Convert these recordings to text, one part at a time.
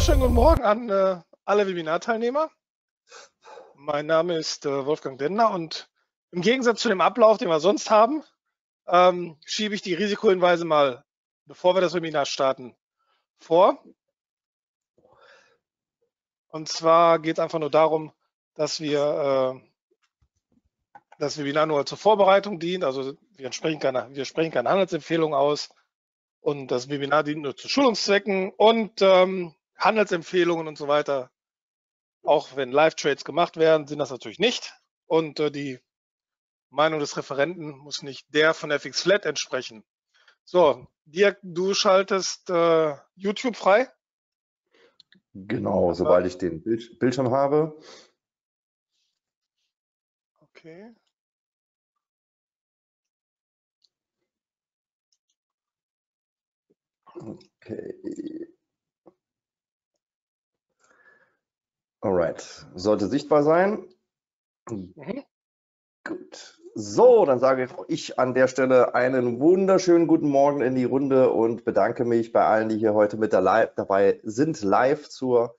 wunderschönen guten Morgen an äh, alle Webinarteilnehmer. Mein Name ist äh, Wolfgang Dendner und im Gegensatz zu dem Ablauf, den wir sonst haben, ähm, schiebe ich die Risikohinweise mal, bevor wir das Webinar starten, vor. Und zwar geht es einfach nur darum, dass wir äh, das Webinar nur zur Vorbereitung dient. Also wir sprechen keine, wir sprechen keine Handelsempfehlungen aus und das Webinar dient nur zu Schulungszwecken und ähm, Handelsempfehlungen und so weiter. Auch wenn Live-Trades gemacht werden, sind das natürlich nicht. Und äh, die Meinung des Referenten muss nicht der von FX Flat entsprechen. So, Dirk, du schaltest äh, YouTube frei. Genau, sobald ich den Bild Bildschirm habe. Okay. Okay. Alright, sollte sichtbar sein. Mhm. Gut. So, dann sage ich an der Stelle einen wunderschönen guten Morgen in die Runde und bedanke mich bei allen, die hier heute mit dabei sind, live zur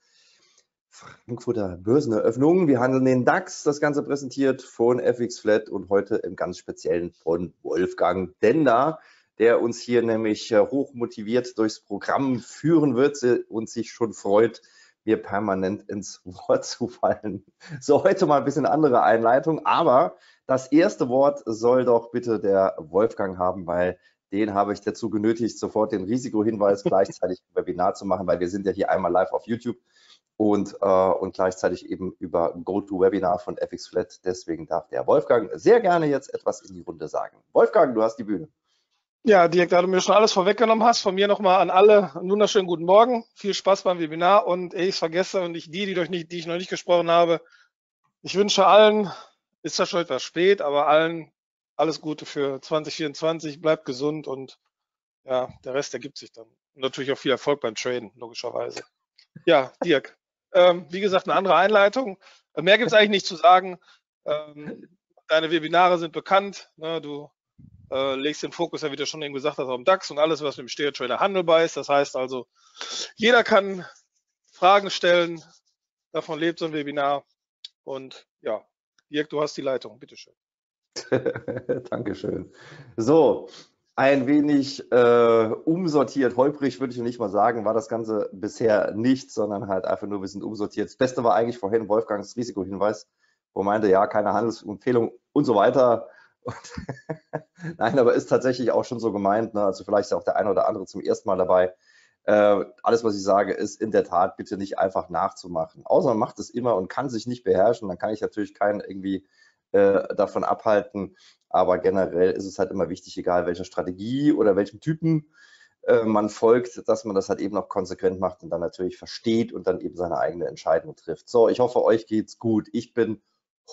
Frankfurter Börseneröffnung. Wir handeln den DAX, das Ganze präsentiert von FX Flat und heute im ganz speziellen von Wolfgang Dender, der uns hier nämlich äh, hoch motiviert durchs Programm führen wird und sich schon freut, mir permanent ins Wort zu fallen. So, heute mal ein bisschen andere Einleitung, aber das erste Wort soll doch bitte der Wolfgang haben, weil den habe ich dazu genötigt, sofort den Risikohinweis gleichzeitig im Webinar zu machen, weil wir sind ja hier einmal live auf YouTube und, äh, und gleichzeitig eben über GoToWebinar von FXFlat. Deswegen darf der Wolfgang sehr gerne jetzt etwas in die Runde sagen. Wolfgang, du hast die Bühne. Ja, Dirk, da du mir schon alles vorweggenommen hast, von mir nochmal an alle einen wunderschönen guten Morgen. Viel Spaß beim Webinar und ehe ich es vergesse und ich die, die, durch nicht, die ich noch nicht gesprochen habe, ich wünsche allen, ist das schon etwas spät, aber allen alles Gute für 2024, bleibt gesund und ja, der Rest ergibt sich dann. Und natürlich auch viel Erfolg beim Traden, logischerweise. Ja, Dirk, ähm, wie gesagt, eine andere Einleitung. Mehr gibt es eigentlich nicht zu sagen. Ähm, deine Webinare sind bekannt. Ne, du äh, legst den Fokus ja, wie du schon eben gesagt hast, auf den DAX und alles, was mit dem Stereo-Trader handelbar ist. Das heißt also, jeder kann Fragen stellen. Davon lebt so ein Webinar. Und ja, Dirk, du hast die Leitung. Bitteschön. Dankeschön. So, ein wenig äh, umsortiert, holprig würde ich nicht mal sagen, war das Ganze bisher nicht, sondern halt einfach nur, wir sind umsortiert. Das Beste war eigentlich vorhin Wolfgangs Risikohinweis, wo er meinte, ja, keine Handelsempfehlung und so weiter. Nein, aber ist tatsächlich auch schon so gemeint. Ne? Also vielleicht ist auch der eine oder andere zum ersten Mal dabei. Äh, alles, was ich sage, ist in der Tat bitte nicht einfach nachzumachen. Außer man macht es immer und kann sich nicht beherrschen, dann kann ich natürlich keinen irgendwie äh, davon abhalten. Aber generell ist es halt immer wichtig, egal welcher Strategie oder welchem Typen äh, man folgt, dass man das halt eben auch konsequent macht und dann natürlich versteht und dann eben seine eigene Entscheidung trifft. So, ich hoffe, euch geht's gut. Ich bin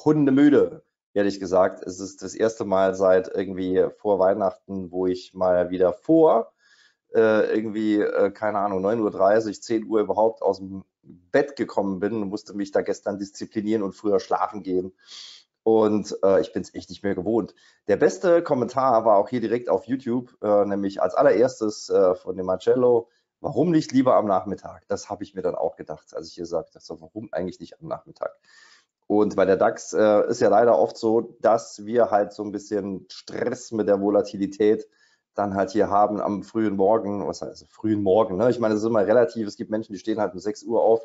hundemüde ehrlich gesagt. Es ist das erste Mal seit irgendwie vor Weihnachten, wo ich mal wieder vor äh, irgendwie, äh, keine Ahnung, 9.30 Uhr, 10 Uhr überhaupt aus dem Bett gekommen bin und musste mich da gestern disziplinieren und früher schlafen gehen. Und äh, ich bin es echt nicht mehr gewohnt. Der beste Kommentar war auch hier direkt auf YouTube, äh, nämlich als allererstes von dem Marcello. Warum nicht lieber am Nachmittag? Das habe ich mir dann auch gedacht, als ich hier sagte, warum eigentlich nicht am Nachmittag? Und bei der DAX äh, ist ja leider oft so, dass wir halt so ein bisschen Stress mit der Volatilität dann halt hier haben am frühen Morgen, was heißt frühen Morgen, ne? Ich meine, das ist immer relativ. Es gibt Menschen, die stehen halt um 6 Uhr auf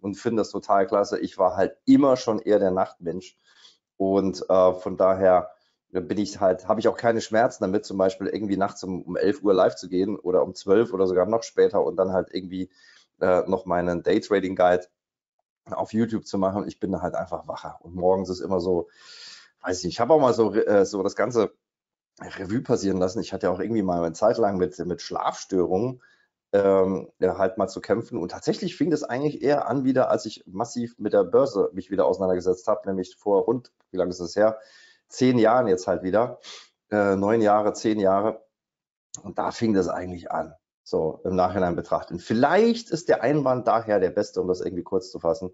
und finden das total klasse. Ich war halt immer schon eher der Nachtmensch. Und äh, von daher bin ich halt, habe ich auch keine Schmerzen damit, zum Beispiel irgendwie nachts um, um 11 Uhr live zu gehen oder um 12 oder sogar noch später und dann halt irgendwie äh, noch meinen Daytrading Guide auf YouTube zu machen. Ich bin da halt einfach wacher. Und morgens ist immer so, weiß ich nicht, ich habe auch mal so, äh, so das ganze Revue passieren lassen. Ich hatte ja auch irgendwie mal eine Zeit lang mit, mit Schlafstörungen ähm, ja, halt mal zu kämpfen. Und tatsächlich fing das eigentlich eher an wieder, als ich massiv mit der Börse mich wieder auseinandergesetzt habe, nämlich vor rund, wie lange ist das her? Zehn Jahren jetzt halt wieder. Äh, neun Jahre, zehn Jahre. Und da fing das eigentlich an so im Nachhinein betrachten. Vielleicht ist der Einwand daher der beste, um das irgendwie kurz zu fassen.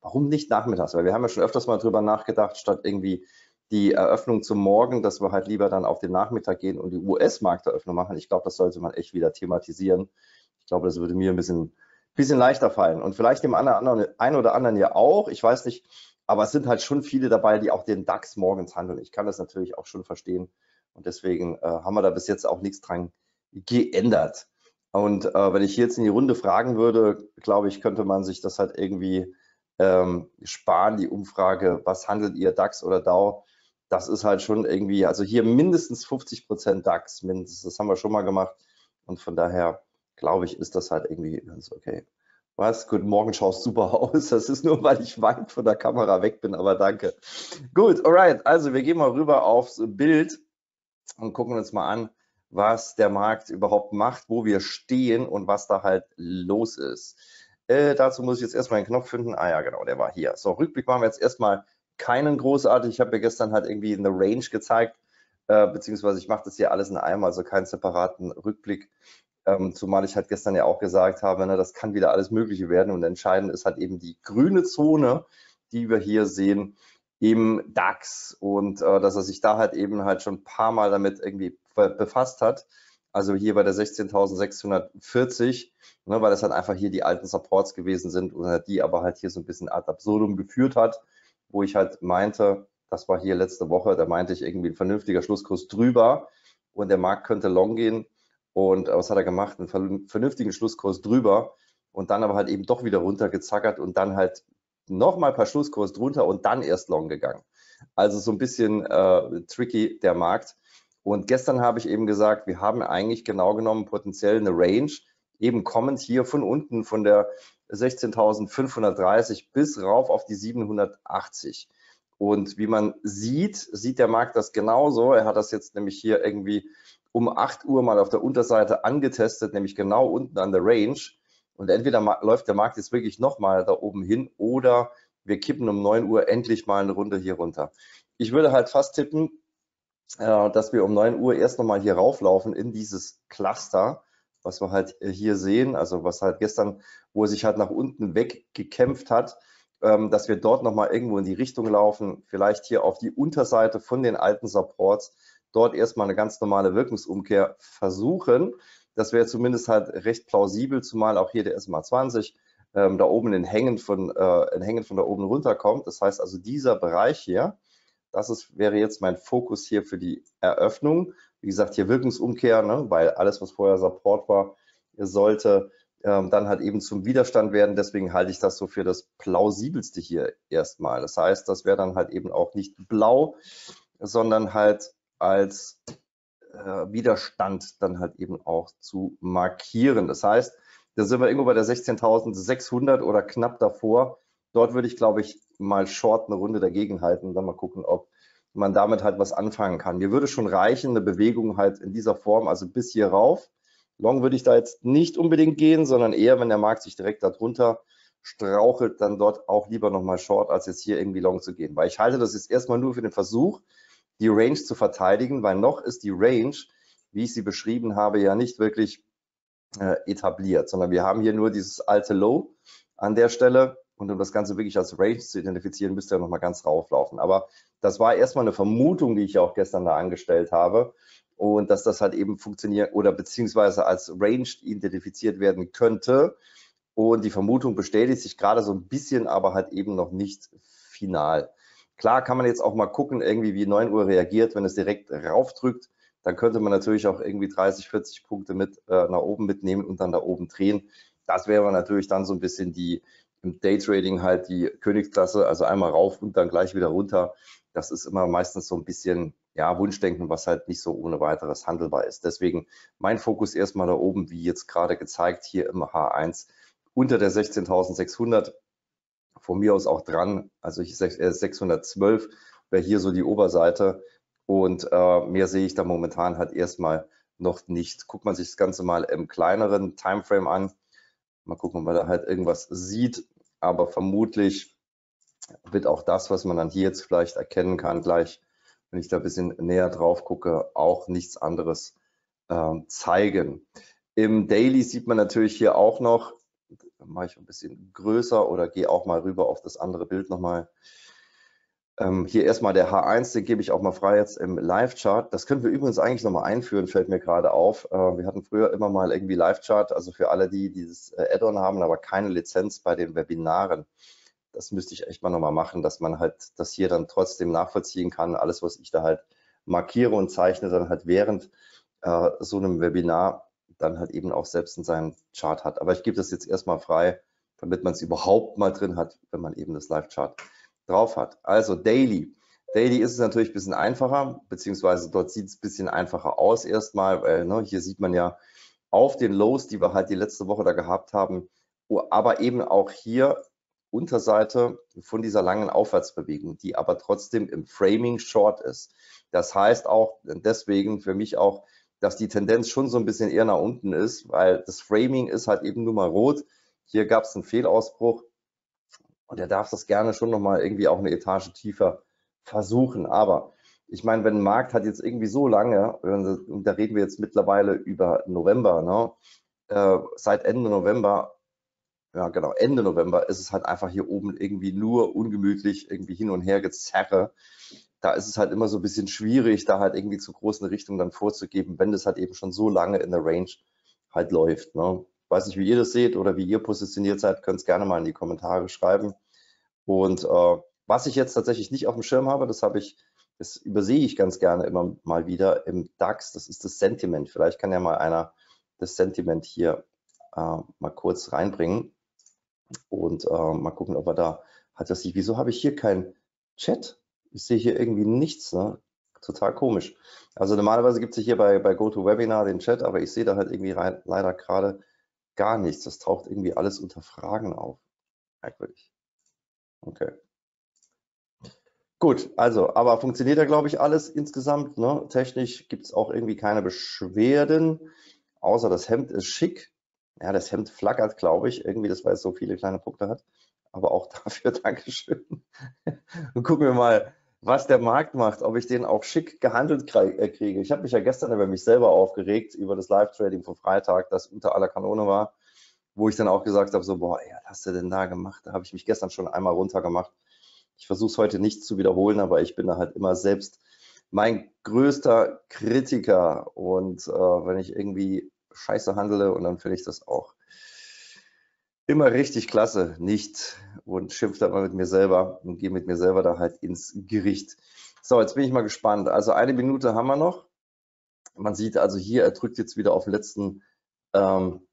Warum nicht nachmittags? Weil wir haben ja schon öfters mal drüber nachgedacht, statt irgendwie die Eröffnung zum Morgen, dass wir halt lieber dann auf den Nachmittag gehen und die US-Markteröffnung machen. Ich glaube, das sollte man echt wieder thematisieren. Ich glaube, das würde mir ein bisschen bisschen leichter fallen. Und vielleicht dem anderen, einen oder anderen ja auch. Ich weiß nicht, aber es sind halt schon viele dabei, die auch den DAX morgens handeln. Ich kann das natürlich auch schon verstehen. Und deswegen äh, haben wir da bis jetzt auch nichts dran geändert. Und äh, wenn ich jetzt in die Runde fragen würde, glaube ich, könnte man sich das halt irgendwie ähm, sparen, die Umfrage, was handelt ihr DAX oder DAO? Das ist halt schon irgendwie, also hier mindestens 50 Prozent DAX, mindestens, das haben wir schon mal gemacht. Und von daher glaube ich, ist das halt irgendwie ganz okay. Was? Guten Morgen, schaust super aus. Das ist nur, weil ich weit von der Kamera weg bin, aber danke. Gut, alright. Also wir gehen mal rüber aufs Bild und gucken uns mal an, was der Markt überhaupt macht, wo wir stehen und was da halt los ist. Äh, dazu muss ich jetzt erstmal einen Knopf finden. Ah ja, genau, der war hier. So, Rückblick machen wir jetzt erstmal keinen großartig. Ich habe ja gestern halt irgendwie eine Range gezeigt, äh, beziehungsweise ich mache das hier alles in einem, also keinen separaten Rückblick. Ähm, zumal ich halt gestern ja auch gesagt habe, ne, das kann wieder alles Mögliche werden und entscheidend ist halt eben die grüne Zone, die wir hier sehen im DAX und äh, dass er sich da halt eben halt schon ein paar Mal damit irgendwie befasst hat. Also hier bei der 16.640, ne, weil das halt einfach hier die alten Supports gewesen sind oder die aber halt hier so ein bisschen ad absurdum geführt hat, wo ich halt meinte, das war hier letzte Woche, da meinte ich irgendwie ein vernünftiger Schlusskurs drüber und der Markt könnte long gehen. Und was hat er gemacht? Einen vernünftigen Schlusskurs drüber und dann aber halt eben doch wieder runtergezackert und dann halt nochmal ein paar Schlusskurs drunter und dann erst long gegangen. Also so ein bisschen äh, tricky der Markt. Und gestern habe ich eben gesagt, wir haben eigentlich genau genommen potenziell eine Range, eben kommend hier von unten von der 16.530 bis rauf auf die 780. Und wie man sieht, sieht der Markt das genauso. Er hat das jetzt nämlich hier irgendwie um 8 Uhr mal auf der Unterseite angetestet, nämlich genau unten an der Range. Und entweder läuft der Markt jetzt wirklich nochmal da oben hin oder wir kippen um 9 Uhr endlich mal eine Runde hier runter. Ich würde halt fast tippen, äh, dass wir um 9 Uhr erst nochmal hier rauflaufen in dieses Cluster, was wir halt hier sehen, also was halt gestern, wo er sich halt nach unten weggekämpft hat, ähm, dass wir dort nochmal irgendwo in die Richtung laufen, vielleicht hier auf die Unterseite von den alten Supports, dort erstmal eine ganz normale Wirkungsumkehr versuchen. Das wäre zumindest halt recht plausibel, zumal auch hier der SMA 20 ähm, da oben in Hängen von, äh, in Hängen von da oben runterkommt. Das heißt also, dieser Bereich hier, das ist, wäre jetzt mein Fokus hier für die Eröffnung. Wie gesagt, hier Wirkungsumkehr, ne, weil alles, was vorher Support war, sollte ähm, dann halt eben zum Widerstand werden. Deswegen halte ich das so für das plausibelste hier erstmal. Das heißt, das wäre dann halt eben auch nicht blau, sondern halt als äh, Widerstand dann halt eben auch zu markieren. Das heißt, da sind wir irgendwo bei der 16.600 oder knapp davor. Dort würde ich, glaube ich, mal short eine Runde dagegen halten und dann mal gucken, ob man damit halt was anfangen kann. Mir würde schon reichen, eine Bewegung halt in dieser Form, also bis hier rauf. Long würde ich da jetzt nicht unbedingt gehen, sondern eher, wenn der Markt sich direkt darunter strauchelt, dann dort auch lieber nochmal short, als jetzt hier irgendwie long zu gehen. Weil ich halte das jetzt erstmal nur für den Versuch, die Range zu verteidigen, weil noch ist die Range, wie ich sie beschrieben habe, ja nicht wirklich äh, etabliert, sondern wir haben hier nur dieses alte Low an der Stelle und um das Ganze wirklich als Range zu identifizieren, müsste er nochmal ganz rauflaufen. Aber das war erstmal eine Vermutung, die ich auch gestern da angestellt habe und dass das halt eben funktioniert oder beziehungsweise als Range identifiziert werden könnte. Und die Vermutung bestätigt sich gerade so ein bisschen, aber halt eben noch nicht final. Klar kann man jetzt auch mal gucken, irgendwie wie 9 Uhr reagiert, wenn es direkt raufdrückt. Dann könnte man natürlich auch irgendwie 30, 40 Punkte mit äh, nach oben mitnehmen und dann da oben drehen. Das wäre natürlich dann so ein bisschen die im Daytrading halt die Königsklasse, also einmal rauf und dann gleich wieder runter. Das ist immer meistens so ein bisschen ja, Wunschdenken, was halt nicht so ohne weiteres handelbar ist. Deswegen mein Fokus erstmal da oben, wie jetzt gerade gezeigt, hier im H1 unter der 16.600 von mir aus auch dran, also 612 wäre hier so die Oberseite und äh, mehr sehe ich da momentan halt erstmal noch nicht. Guckt man sich das Ganze mal im kleineren Timeframe an, mal gucken, ob man da halt irgendwas sieht, aber vermutlich wird auch das, was man dann hier jetzt vielleicht erkennen kann, gleich, wenn ich da ein bisschen näher drauf gucke, auch nichts anderes äh, zeigen. Im Daily sieht man natürlich hier auch noch, mache ich ein bisschen größer oder gehe auch mal rüber auf das andere Bild nochmal. Ähm, hier erstmal der H1, den gebe ich auch mal frei jetzt im Live-Chart. Das können wir übrigens eigentlich nochmal einführen, fällt mir gerade auf. Äh, wir hatten früher immer mal irgendwie Live-Chart, also für alle, die dieses äh, Add-on haben, aber keine Lizenz bei den Webinaren. Das müsste ich echt mal nochmal machen, dass man halt das hier dann trotzdem nachvollziehen kann. Alles, was ich da halt markiere und zeichne, dann halt während äh, so einem Webinar dann halt eben auch selbst in seinem Chart hat. Aber ich gebe das jetzt erstmal frei, damit man es überhaupt mal drin hat, wenn man eben das Live-Chart drauf hat. Also Daily. Daily ist es natürlich ein bisschen einfacher, beziehungsweise dort sieht es ein bisschen einfacher aus erstmal, weil ne, hier sieht man ja auf den Lows, die wir halt die letzte Woche da gehabt haben, aber eben auch hier Unterseite von dieser langen Aufwärtsbewegung, die aber trotzdem im Framing short ist. Das heißt auch deswegen für mich auch, dass die Tendenz schon so ein bisschen eher nach unten ist, weil das Framing ist halt eben nur mal rot. Hier gab es einen Fehlausbruch und er darf das gerne schon nochmal irgendwie auch eine Etage tiefer versuchen. Aber ich meine, wenn ein Markt hat jetzt irgendwie so lange, und da reden wir jetzt mittlerweile über November, ne? Äh, seit Ende November, ja genau, Ende November ist es halt einfach hier oben irgendwie nur ungemütlich, irgendwie hin und her gezerre. Da ist es halt immer so ein bisschen schwierig, da halt irgendwie zu großen Richtungen dann vorzugeben, wenn das halt eben schon so lange in der Range halt läuft. Ne? Weiß nicht, wie ihr das seht oder wie ihr positioniert seid, könnt es gerne mal in die Kommentare schreiben. Und äh, was ich jetzt tatsächlich nicht auf dem Schirm habe, das habe ich, das übersehe ich ganz gerne immer mal wieder im DAX, das ist das Sentiment. Vielleicht kann ja mal einer das Sentiment hier äh, mal kurz reinbringen und äh, mal gucken, ob er da hat das sich. Wieso habe ich hier keinen Chat? Ich sehe hier irgendwie nichts. Ne? Total komisch. Also normalerweise gibt es hier bei, bei GoToWebinar den Chat, aber ich sehe da halt irgendwie rein, leider gerade gar nichts. Das taucht irgendwie alles unter Fragen auf. Merkwürdig. Okay. Gut, also, aber funktioniert ja, glaube ich, alles insgesamt. Ne? Technisch gibt es auch irgendwie keine Beschwerden, außer das Hemd ist schick. Ja, das Hemd flackert, glaube ich, irgendwie, das weil es so viele kleine Punkte hat. Aber auch dafür Dankeschön. Und gucken wir mal, was der Markt macht, ob ich den auch schick gehandelt äh, kriege. Ich habe mich ja gestern über mich selber aufgeregt, über das Live-Trading vom Freitag, das unter aller Kanone war, wo ich dann auch gesagt habe, so, boah, ey, was hast du denn da gemacht? Da habe ich mich gestern schon einmal runtergemacht. Ich versuche es heute nicht zu wiederholen, aber ich bin da halt immer selbst mein größter Kritiker. Und äh, wenn ich irgendwie scheiße handle, und dann finde ich das auch immer richtig klasse, nicht und schimpft halt mal mit mir selber und gehe mit mir selber da halt ins Gericht. So, jetzt bin ich mal gespannt. Also eine Minute haben wir noch. Man sieht also hier, er drückt jetzt wieder auf den letzten ähm,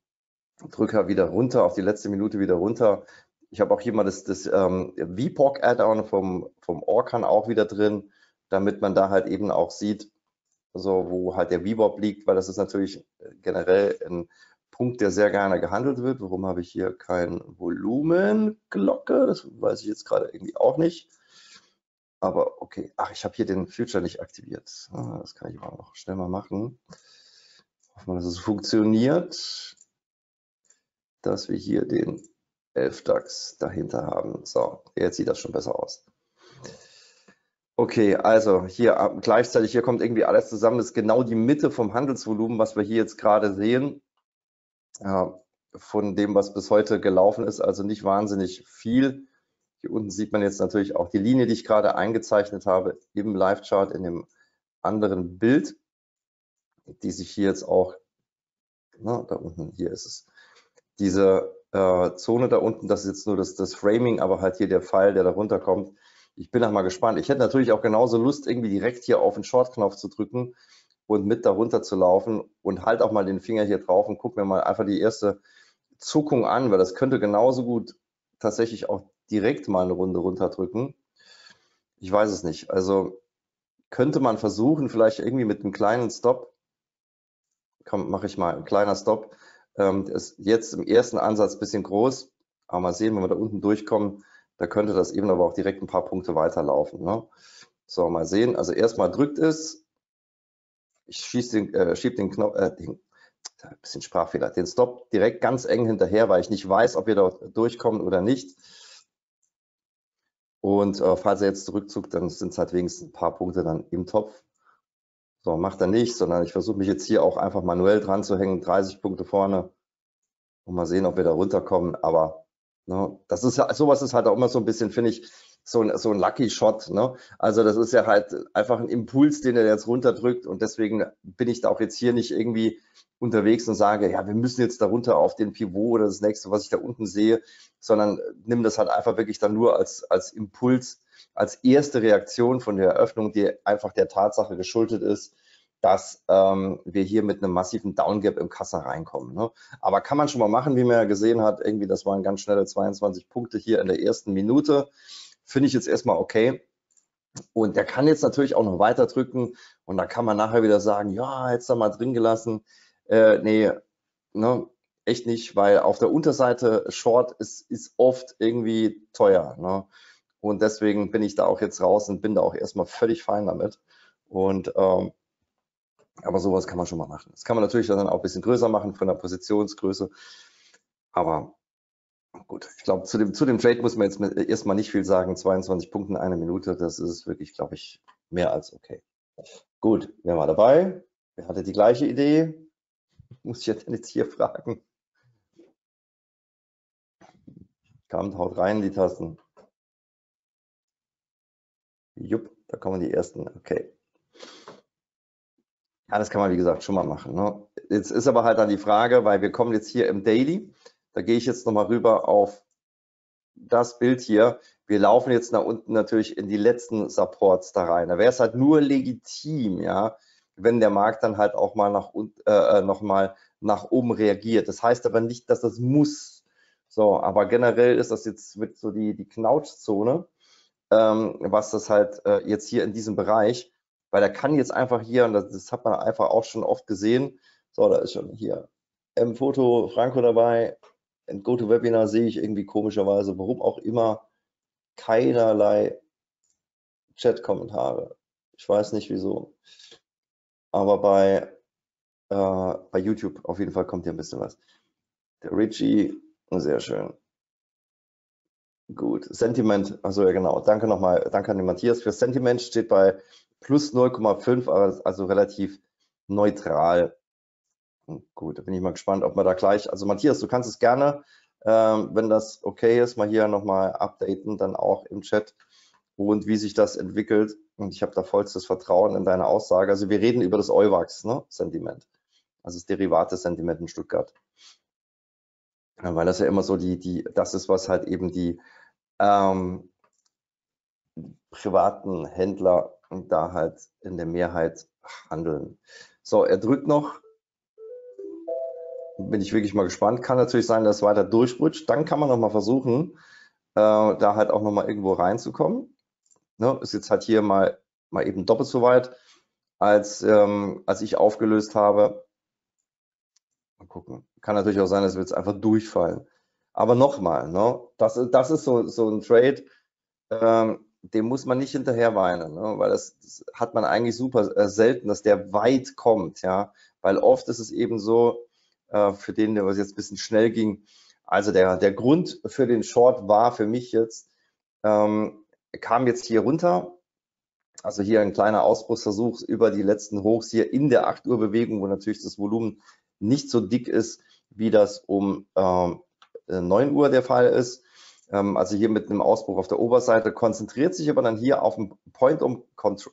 Drücker wieder runter, auf die letzte Minute wieder runter. Ich habe auch hier mal das, das ähm, VPOC-Add-on vom, vom Orkan auch wieder drin, damit man da halt eben auch sieht, so wo halt der VWAP liegt, weil das ist natürlich generell ein Punkt, der sehr gerne gehandelt wird. Warum habe ich hier kein Volumenglocke? Das weiß ich jetzt gerade irgendwie auch nicht. Aber okay, ach, ich habe hier den Future nicht aktiviert. Ah, das kann ich auch noch schnell mal machen. Hoffen wir, dass es funktioniert, dass wir hier den 11 DAX dahinter haben. So, jetzt sieht das schon besser aus. Okay, also hier gleichzeitig, hier kommt irgendwie alles zusammen. Das ist genau die Mitte vom Handelsvolumen, was wir hier jetzt gerade sehen von dem, was bis heute gelaufen ist, also nicht wahnsinnig viel. Hier unten sieht man jetzt natürlich auch die Linie, die ich gerade eingezeichnet habe im Live-Chart in dem anderen Bild, die sich hier jetzt auch, na, da unten, hier ist es, diese äh, Zone da unten, das ist jetzt nur das, das Framing, aber halt hier der Pfeil, der darunter kommt. Ich bin auch mal gespannt. Ich hätte natürlich auch genauso Lust, irgendwie direkt hier auf den Short-Knopf zu drücken und mit darunter zu laufen und halt auch mal den Finger hier drauf und guck mir mal einfach die erste Zuckung an, weil das könnte genauso gut tatsächlich auch direkt mal eine Runde runterdrücken. Ich weiß es nicht. Also könnte man versuchen, vielleicht irgendwie mit einem kleinen Stop, komm, mache ich mal, ein kleiner Stop, ähm, ist jetzt im ersten Ansatz ein bisschen groß, aber mal sehen, wenn wir da unten durchkommen, da könnte das eben aber auch direkt ein paar Punkte weiterlaufen. Ne? So, mal sehen. Also erstmal drückt es, ich schieße den, äh, schiebe den Knopf, äh, den, ein bisschen Sprachfehler, den Stop direkt ganz eng hinterher, weil ich nicht weiß, ob wir dort durchkommen oder nicht. Und äh, falls er jetzt zurückzuckt, dann sind es halt wenigstens ein paar Punkte dann im Topf. So, macht er nicht, sondern ich versuche mich jetzt hier auch einfach manuell dran zu hängen, 30 Punkte vorne und mal sehen, ob wir da runterkommen. Aber ne, das ist sowas ist halt auch immer so ein bisschen, finde ich, so ein, so ein Lucky Shot. Ne? Also das ist ja halt einfach ein Impuls, den er jetzt runterdrückt und deswegen bin ich da auch jetzt hier nicht irgendwie unterwegs und sage, ja, wir müssen jetzt darunter auf den Pivot oder das nächste, was ich da unten sehe, sondern nimm das halt einfach wirklich dann nur als, als Impuls, als erste Reaktion von der Eröffnung, die einfach der Tatsache geschuldet ist, dass ähm, wir hier mit einem massiven Downgap im Kassa reinkommen. Ne? Aber kann man schon mal machen, wie man ja gesehen hat, irgendwie, das waren ganz schnelle 22 Punkte hier in der ersten Minute. Finde ich jetzt erstmal okay. Und der kann jetzt natürlich auch noch weiter drücken und da kann man nachher wieder sagen, ja, jetzt da mal drin gelassen. Äh, nee, ne, echt nicht, weil auf der Unterseite Short ist, ist oft irgendwie teuer. Ne? Und deswegen bin ich da auch jetzt raus und bin da auch erstmal völlig fein damit. Und ähm, aber sowas kann man schon mal machen. Das kann man natürlich dann auch ein bisschen größer machen von der Positionsgröße. Aber gut, ich glaube, zu dem, zu dem Trade muss man jetzt erstmal nicht viel sagen. 22 Punkte in einer Minute, das ist wirklich, glaube ich, mehr als okay. Gut, wer war dabei? Wer hatte die gleiche Idee? Muss ich jetzt hier fragen. Kommt, haut rein die Tasten. Jupp, da kommen die ersten. Okay. Ja, das kann man, wie gesagt, schon mal machen. Ne? Jetzt ist aber halt dann die Frage, weil wir kommen jetzt hier im Daily, da gehe ich jetzt nochmal rüber auf das Bild hier. Wir laufen jetzt nach unten natürlich in die letzten Supports da rein. Da wäre es halt nur legitim, ja, wenn der Markt dann halt auch mal nach, äh, äh, noch mal nach oben reagiert. Das heißt aber nicht, dass das muss. So, aber generell ist das jetzt mit so die, die Knautschzone, ähm, was das halt äh, jetzt hier in diesem Bereich weil er kann jetzt einfach hier, und das, das hat man einfach auch schon oft gesehen, so, da ist schon hier M-Foto Franco dabei, in GoToWebinar sehe ich irgendwie komischerweise, warum auch immer, keinerlei Chat-Kommentare. Ich weiß nicht wieso. Aber bei, äh, bei YouTube auf jeden Fall kommt hier ein bisschen was. Der Richie, sehr schön. Gut, Sentiment, also ja genau, danke nochmal, danke an den Matthias für Sentiment, steht bei plus 0,5, also relativ neutral. Gut, da bin ich mal gespannt, ob wir da gleich, also Matthias, du kannst es gerne, ähm, wenn das okay ist, mal hier nochmal updaten, dann auch im Chat und wie sich das entwickelt. Und ich habe da vollstes Vertrauen in deine Aussage. Also wir reden über das Euwax-Sentiment, ne? also das Derivate-Sentiment in Stuttgart. Ja, weil das ja immer so die, die, das ist, was halt eben die ähm, privaten Händler da halt in der Mehrheit handeln. So, er drückt noch. Bin ich wirklich mal gespannt. Kann natürlich sein, dass es weiter durchrutscht. Dann kann man noch mal versuchen, äh, da halt auch noch mal irgendwo reinzukommen. Ne, ist jetzt halt hier mal, mal eben doppelt so weit, als, ähm, als ich aufgelöst habe. Mal gucken. Kann natürlich auch sein, dass wir jetzt einfach durchfallen. Aber nochmal, ne, das, das ist so, so ein Trade. Ähm, dem muss man nicht hinterher weinen, ne? weil das, das, hat man eigentlich super äh, selten, dass der weit kommt, ja, weil oft ist es eben so, äh, für den, der was jetzt ein bisschen schnell ging, also der, der Grund für den Short war für mich jetzt, ähm, kam jetzt hier runter, also hier ein kleiner Ausbruchsversuch über die letzten Hochs hier in der 8 Uhr Bewegung, wo natürlich das Volumen nicht so dick ist, wie das um ähm, 9 Uhr der Fall ist. Ähm, also hier mit einem Ausbruch auf der Oberseite, konzentriert sich aber dann hier auf den Point, um,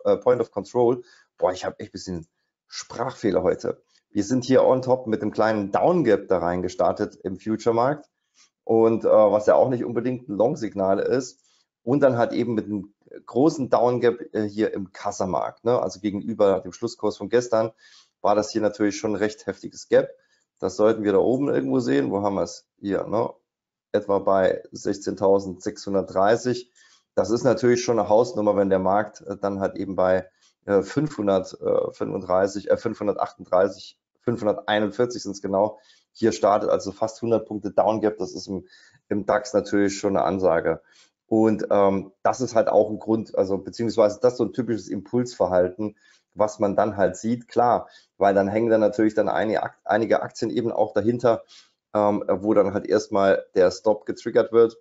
äh, Point of Control. Boah, ich habe echt ein bisschen Sprachfehler heute. Wir sind hier on top mit einem kleinen Downgap da rein gestartet im Future-Markt und äh, was ja auch nicht unbedingt ein Long-Signal ist und dann halt eben mit einem großen Downgap äh, hier im Kassamarkt. Ne? Also gegenüber dem Schlusskurs von gestern war das hier natürlich schon ein recht heftiges Gap. Das sollten wir da oben irgendwo sehen. Wo haben wir es? Hier, ne? etwa bei 16.630. Das ist natürlich schon eine Hausnummer, wenn der Markt äh, dann halt eben bei 535, äh, 538, 541 sind es genau, hier startet, also fast 100 Punkte Downgap. Das ist im, im DAX natürlich schon eine Ansage. Und ähm, das ist halt auch ein Grund, also beziehungsweise das ist so ein typisches Impulsverhalten, was man dann halt sieht, klar, weil dann hängen dann natürlich dann einige, einige Aktien eben auch dahinter, ähm, wo dann halt erstmal der Stop getriggert wird.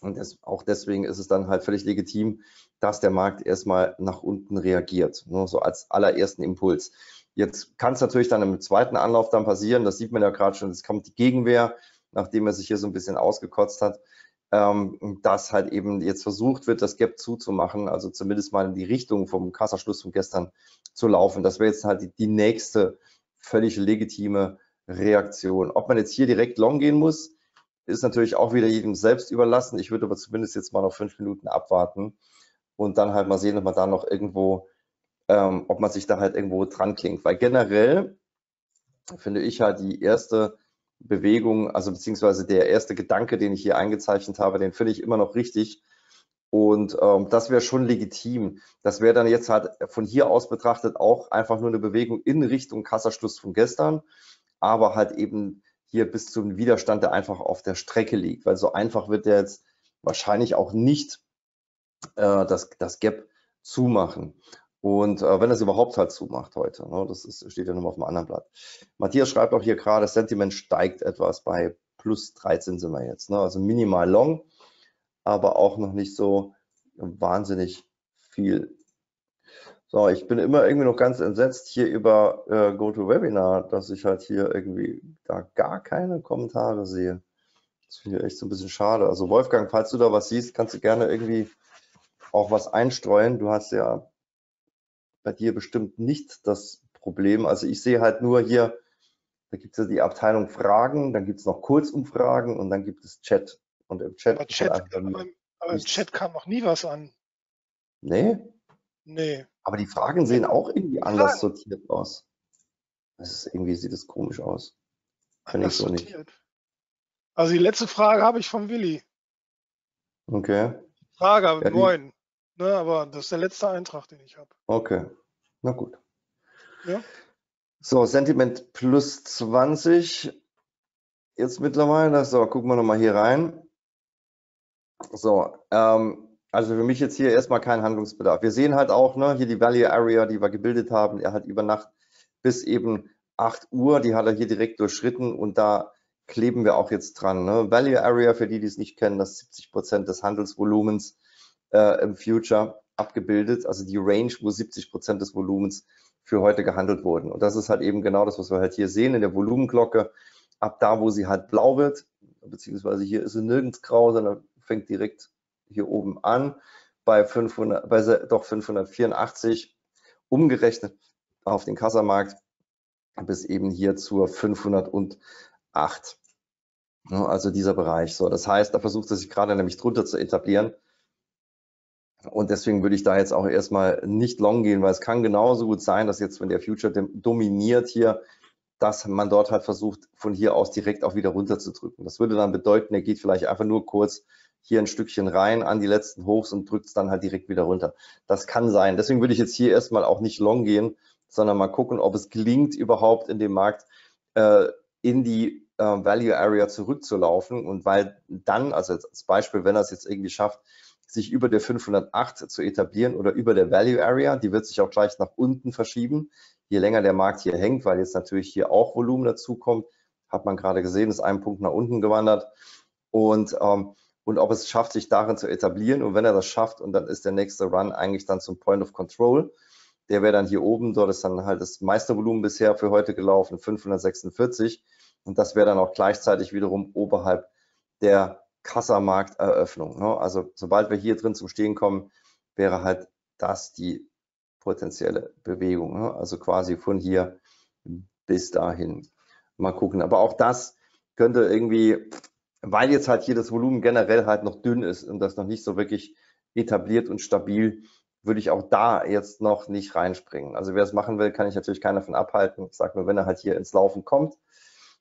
Und das, auch deswegen ist es dann halt völlig legitim, dass der Markt erstmal nach unten reagiert, nur ne, so als allerersten Impuls. Jetzt kann es natürlich dann im zweiten Anlauf dann passieren, das sieht man ja gerade schon, es kommt die Gegenwehr, nachdem er sich hier so ein bisschen ausgekotzt hat. ähm, dass halt eben jetzt versucht wird, das Gap zuzumachen, also zumindest mal in die Richtung vom Kassaschluss von gestern zu laufen. Das wäre jetzt halt die, die nächste völlig legitime Reaktion. Ob man jetzt hier direkt long gehen muss, ist natürlich auch wieder jedem selbst überlassen. Ich würde aber zumindest jetzt mal noch fünf Minuten abwarten und dann halt mal sehen, ob man da noch irgendwo, ähm, ob man sich da halt irgendwo dran klingt. Weil generell finde ich halt die erste Bewegung, also beziehungsweise der erste Gedanke, den ich hier eingezeichnet habe, den finde ich immer noch richtig. Und ähm, das wäre schon legitim. Das wäre dann jetzt halt von hier aus betrachtet auch einfach nur eine Bewegung in Richtung Kassaschluss von gestern, aber halt eben hier bis zum Widerstand, der einfach auf der Strecke liegt. Weil so einfach wird der jetzt wahrscheinlich auch nicht äh, das, das Gap zumachen. Und äh, wenn es überhaupt halt zumacht heute, ne, das ist, steht ja nochmal auf dem anderen Blatt. Matthias schreibt auch hier gerade, das Sentiment steigt etwas bei plus 13 sind wir jetzt. Ne, also minimal long, aber auch noch nicht so wahnsinnig viel. So, ich bin immer irgendwie noch ganz entsetzt hier über äh, GoToWebinar, dass ich halt hier irgendwie da gar keine Kommentare sehe. Das finde ich echt so ein bisschen schade. Also Wolfgang, falls du da was siehst, kannst du gerne irgendwie auch was einstreuen. Du hast ja bei dir bestimmt nicht das Problem. Also ich sehe halt nur hier, da gibt es ja die Abteilung Fragen, dann gibt es noch Kurzumfragen und dann gibt es Chat. Und im Chat, aber, Chat, aber, aber im Chat kam noch nie was an. Nee? Nee. Aber die Fragen sehen auch irgendwie anders Fragen. sortiert aus. Das ist irgendwie sieht es komisch aus. Finde ich so sortiert. nicht. Also die letzte Frage habe ich vom Willi. Okay. Frage, ja, moin. Ne, aber das ist der letzte Eintrag, den ich habe. Okay, na gut. Ja. So, Sentiment plus 20 jetzt mittlerweile. So, gucken wir nochmal hier rein. So, ähm, also für mich jetzt hier erstmal kein Handlungsbedarf. Wir sehen halt auch, ne, hier die Value Area, die wir gebildet haben, er hat über Nacht bis eben 8 Uhr, die hat er hier direkt durchschritten und da kleben wir auch jetzt dran. Ne? Value Area, für die, die es nicht kennen, das ist 70 Prozent des Handelsvolumens äh, im Future abgebildet, also die Range, wo 70 Prozent des Volumens für heute gehandelt wurden. Und das ist halt eben genau das, was wir halt hier sehen in der Volumenglocke. Ab da, wo sie halt blau wird, beziehungsweise hier ist sie nirgends grau, sondern fängt direkt hier oben an bei 500, bei doch 584 umgerechnet auf den Kassamarkt bis eben hier zur 508. Also dieser Bereich. So, das heißt, da versucht er sich gerade nämlich drunter zu etablieren. Und deswegen würde ich da jetzt auch erstmal nicht long gehen, weil es kann genauso gut sein, dass jetzt, wenn der Future dominiert hier, dass man dort halt versucht, von hier aus direkt auch wieder runterzudrücken. Das würde dann bedeuten, er geht vielleicht einfach nur kurz hier ein Stückchen rein an die letzten Hochs und drückt es dann halt direkt wieder runter. Das kann sein. Deswegen würde ich jetzt hier erstmal auch nicht long gehen, sondern mal gucken, ob es gelingt, überhaupt in dem Markt äh, in die äh, Value Area zurückzulaufen. Und weil dann, also als Beispiel, wenn er es jetzt irgendwie schafft, sich über der 508 zu etablieren oder über der Value Area. Die wird sich auch gleich nach unten verschieben, je länger der Markt hier hängt, weil jetzt natürlich hier auch Volumen dazukommt. Hat man gerade gesehen, ist ein Punkt nach unten gewandert. Und, ähm, und ob es schafft, sich darin zu etablieren. Und wenn er das schafft, und dann ist der nächste Run eigentlich dann zum Point of Control. Der wäre dann hier oben, dort ist dann halt das meiste Volumen bisher für heute gelaufen, 546. Und das wäre dann auch gleichzeitig wiederum oberhalb der Kassamarkteröffnung. Ne? Also sobald wir hier drin zum Stehen kommen, wäre halt das die potenzielle Bewegung. Ne? Also quasi von hier bis dahin. Mal gucken. Aber auch das könnte irgendwie, weil jetzt halt hier das Volumen generell halt noch dünn ist und das noch nicht so wirklich etabliert und stabil, würde ich auch da jetzt noch nicht reinspringen. Also wer es machen will, kann ich natürlich keiner davon abhalten. Ich sage nur, wenn er halt hier ins Laufen kommt,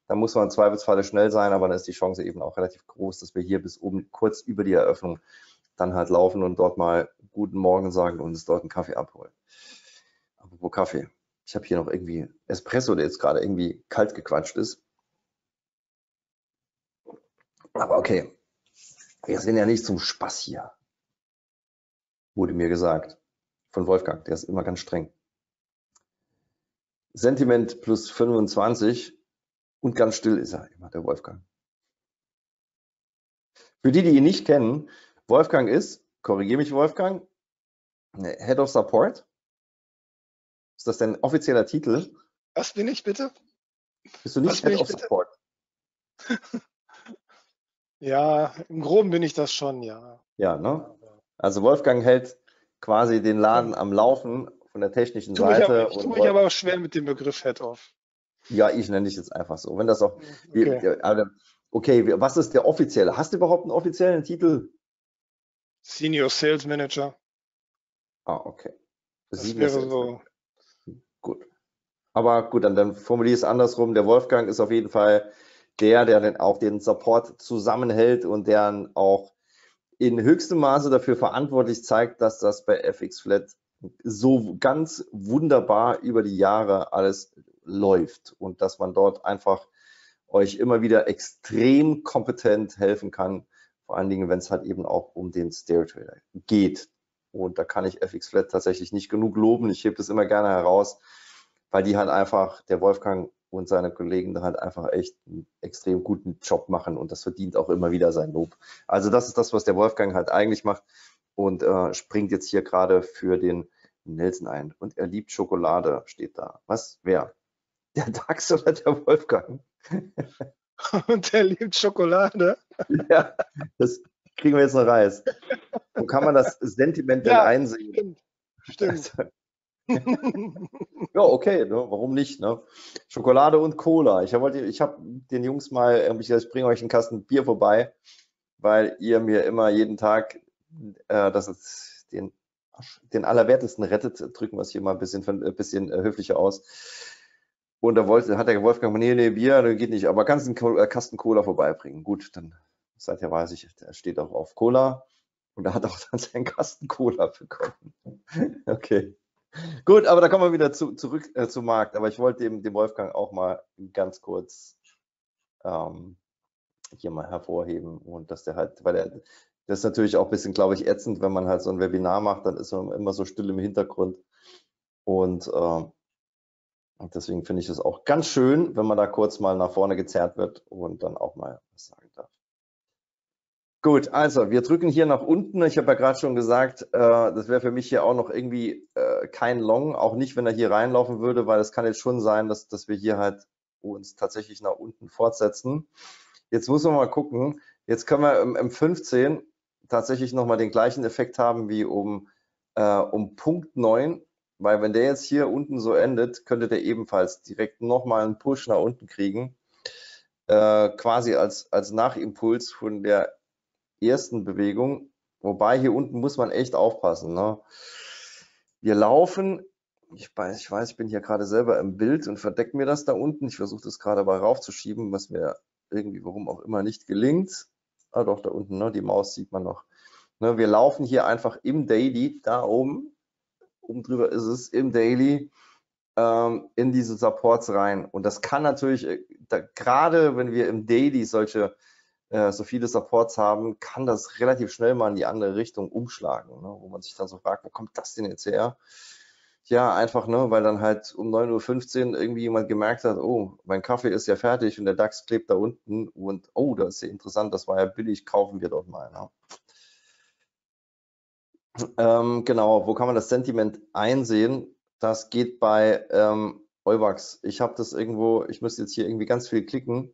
da muss man im Zweifelsfalle schnell sein, aber dann ist die Chance eben auch relativ groß, dass wir hier bis oben kurz über die Eröffnung dann halt laufen und dort mal guten Morgen sagen und uns dort einen Kaffee abholen. Apropos Kaffee. Ich habe hier noch irgendwie Espresso, der jetzt gerade irgendwie kalt gequatscht ist. Aber okay, wir sind ja nicht zum Spaß hier. Wurde mir gesagt. Von Wolfgang, der ist immer ganz streng. Sentiment plus 25 und ganz still ist er immer, der Wolfgang. Für die, die ihn nicht kennen, Wolfgang ist, korrigiere mich Wolfgang, Head of Support. Ist das dein offizieller Titel? Was bin ich bitte? Bist du nicht Head of bitte? Support? Ja, im Groben bin ich das schon, ja. Ja, ne? Also Wolfgang hält quasi den Laden am Laufen von der technischen Tu mich, Seite. ich tue mich aber auch schwer mit dem Begriff Head-Off. ja, ich nenne dich jetzt einfach so. Wenn das auch. Okay. Okay, was ist der offizielle? Hast du überhaupt einen offiziellen Titel? Senior Sales Manager. Ah, okay. Das Senior wäre so. Gut. Aber gut, dann, dann formuliere ich es andersrum. Der Wolfgang ist auf jeden Fall der, der dann auch den Support zusammenhält und der dann auch in höchstem Maße dafür verantwortlich zeigt, dass das bei FX Flat so ganz wunderbar über die Jahre alles läuft und dass man dort einfach euch immer wieder extrem kompetent helfen kann, vor allen Dingen, wenn es halt eben auch um den Stair Trader geht. Und da kann ich FX Flat tatsächlich nicht genug loben. Ich hebe das immer gerne heraus, weil die halt einfach, der Wolfgang und seine Kollegen da halt einfach echt einen extrem guten Job machen und das verdient auch immer wieder sein Lob. Also das ist das, was der Wolfgang halt eigentlich macht und äh, springt jetzt hier gerade für den Nelson ein. Und er liebt Schokolade, steht da. Was? Wer? Der DAX oder der Wolfgang? Und der liebt Schokolade. ja, das kriegen wir jetzt noch raus. Wo kann man das Sentiment denn Ja, einsehen? Stimmt. Stimmt. Ja, okay, ne? warum nicht? Ne? Schokolade und Cola. Ich habe ich hab den Jungs mal, ähm, ich, bringe euch einen Kasten Bier vorbei, weil ihr mir immer jeden Tag, äh, dass es den, den Allerwertesten rettet, drücken wir es hier mal ein bisschen, ein bisschen äh, höflicher aus. Und da wollte, hat der Wolfgang, gesagt, nee, nee, Bier, das geht nicht, aber kannst einen Co- äh, Kasten Cola vorbeibringen. Gut, dann seither weiß ich, der steht auch auf Cola und er hat auch dann seinen Kasten Cola bekommen. Okay. Gut, aber da kommen wir wieder zu, zurück äh, zum Markt. Aber ich wollte dem, dem Wolfgang auch mal ganz kurz ähm, hier mal hervorheben und dass der halt, weil er, das ist natürlich auch ein bisschen, glaube ich, ätzend, wenn man halt so ein Webinar macht, dann ist man immer so still im Hintergrund. Und und deswegen finde ich es auch ganz schön, wenn man da kurz mal nach vorne gezerrt wird und dann auch mal was sagen darf. Gut, also wir drücken hier nach unten. Ich habe ja gerade schon gesagt, äh, das wäre für mich hier auch noch irgendwie äh, kein Long, auch nicht, wenn er hier reinlaufen würde, weil es kann jetzt schon sein, dass, dass wir hier halt uns tatsächlich nach unten fortsetzen. Jetzt muss man mal gucken. Jetzt können wir im, im 15 tatsächlich nochmal den gleichen Effekt haben wie um, äh, um Punkt 9, weil wenn der jetzt hier unten so endet, könnte der ebenfalls direkt nochmal einen Push nach unten kriegen, äh, quasi als, als Nachimpuls von der ersten Bewegung. Wobei hier unten muss man echt aufpassen. Ne? Wir laufen, ich weiß, ich weiß, ich bin hier gerade selber im Bild und verdecke mir das da unten. Ich versuche das gerade mal raufzuschieben, was mir irgendwie, warum auch immer, nicht gelingt. Ah doch, da unten, ne? die Maus sieht man noch. Ne? Wir laufen hier einfach im Daily, da oben, oben drüber ist es, im Daily, ähm, in diese Supports rein. Und das kann natürlich, äh, da, gerade wenn wir im Daily solche äh, so viele Supports haben, kann das relativ schnell mal in die andere Richtung umschlagen, ne? wo man sich dann so fragt, wo kommt das denn jetzt her? Ja, einfach, ne, weil dann halt um 9.15 Uhr irgendwie jemand gemerkt hat, oh, mein Kaffee ist ja fertig und der DAX klebt da unten und oh, das ist ja interessant, das war ja billig, kaufen wir dort mal. Ne? Ähm, genau, wo kann man das Sentiment einsehen? Das geht bei ähm, Euwax. Ich habe das irgendwo, ich müsste jetzt hier irgendwie ganz viel klicken.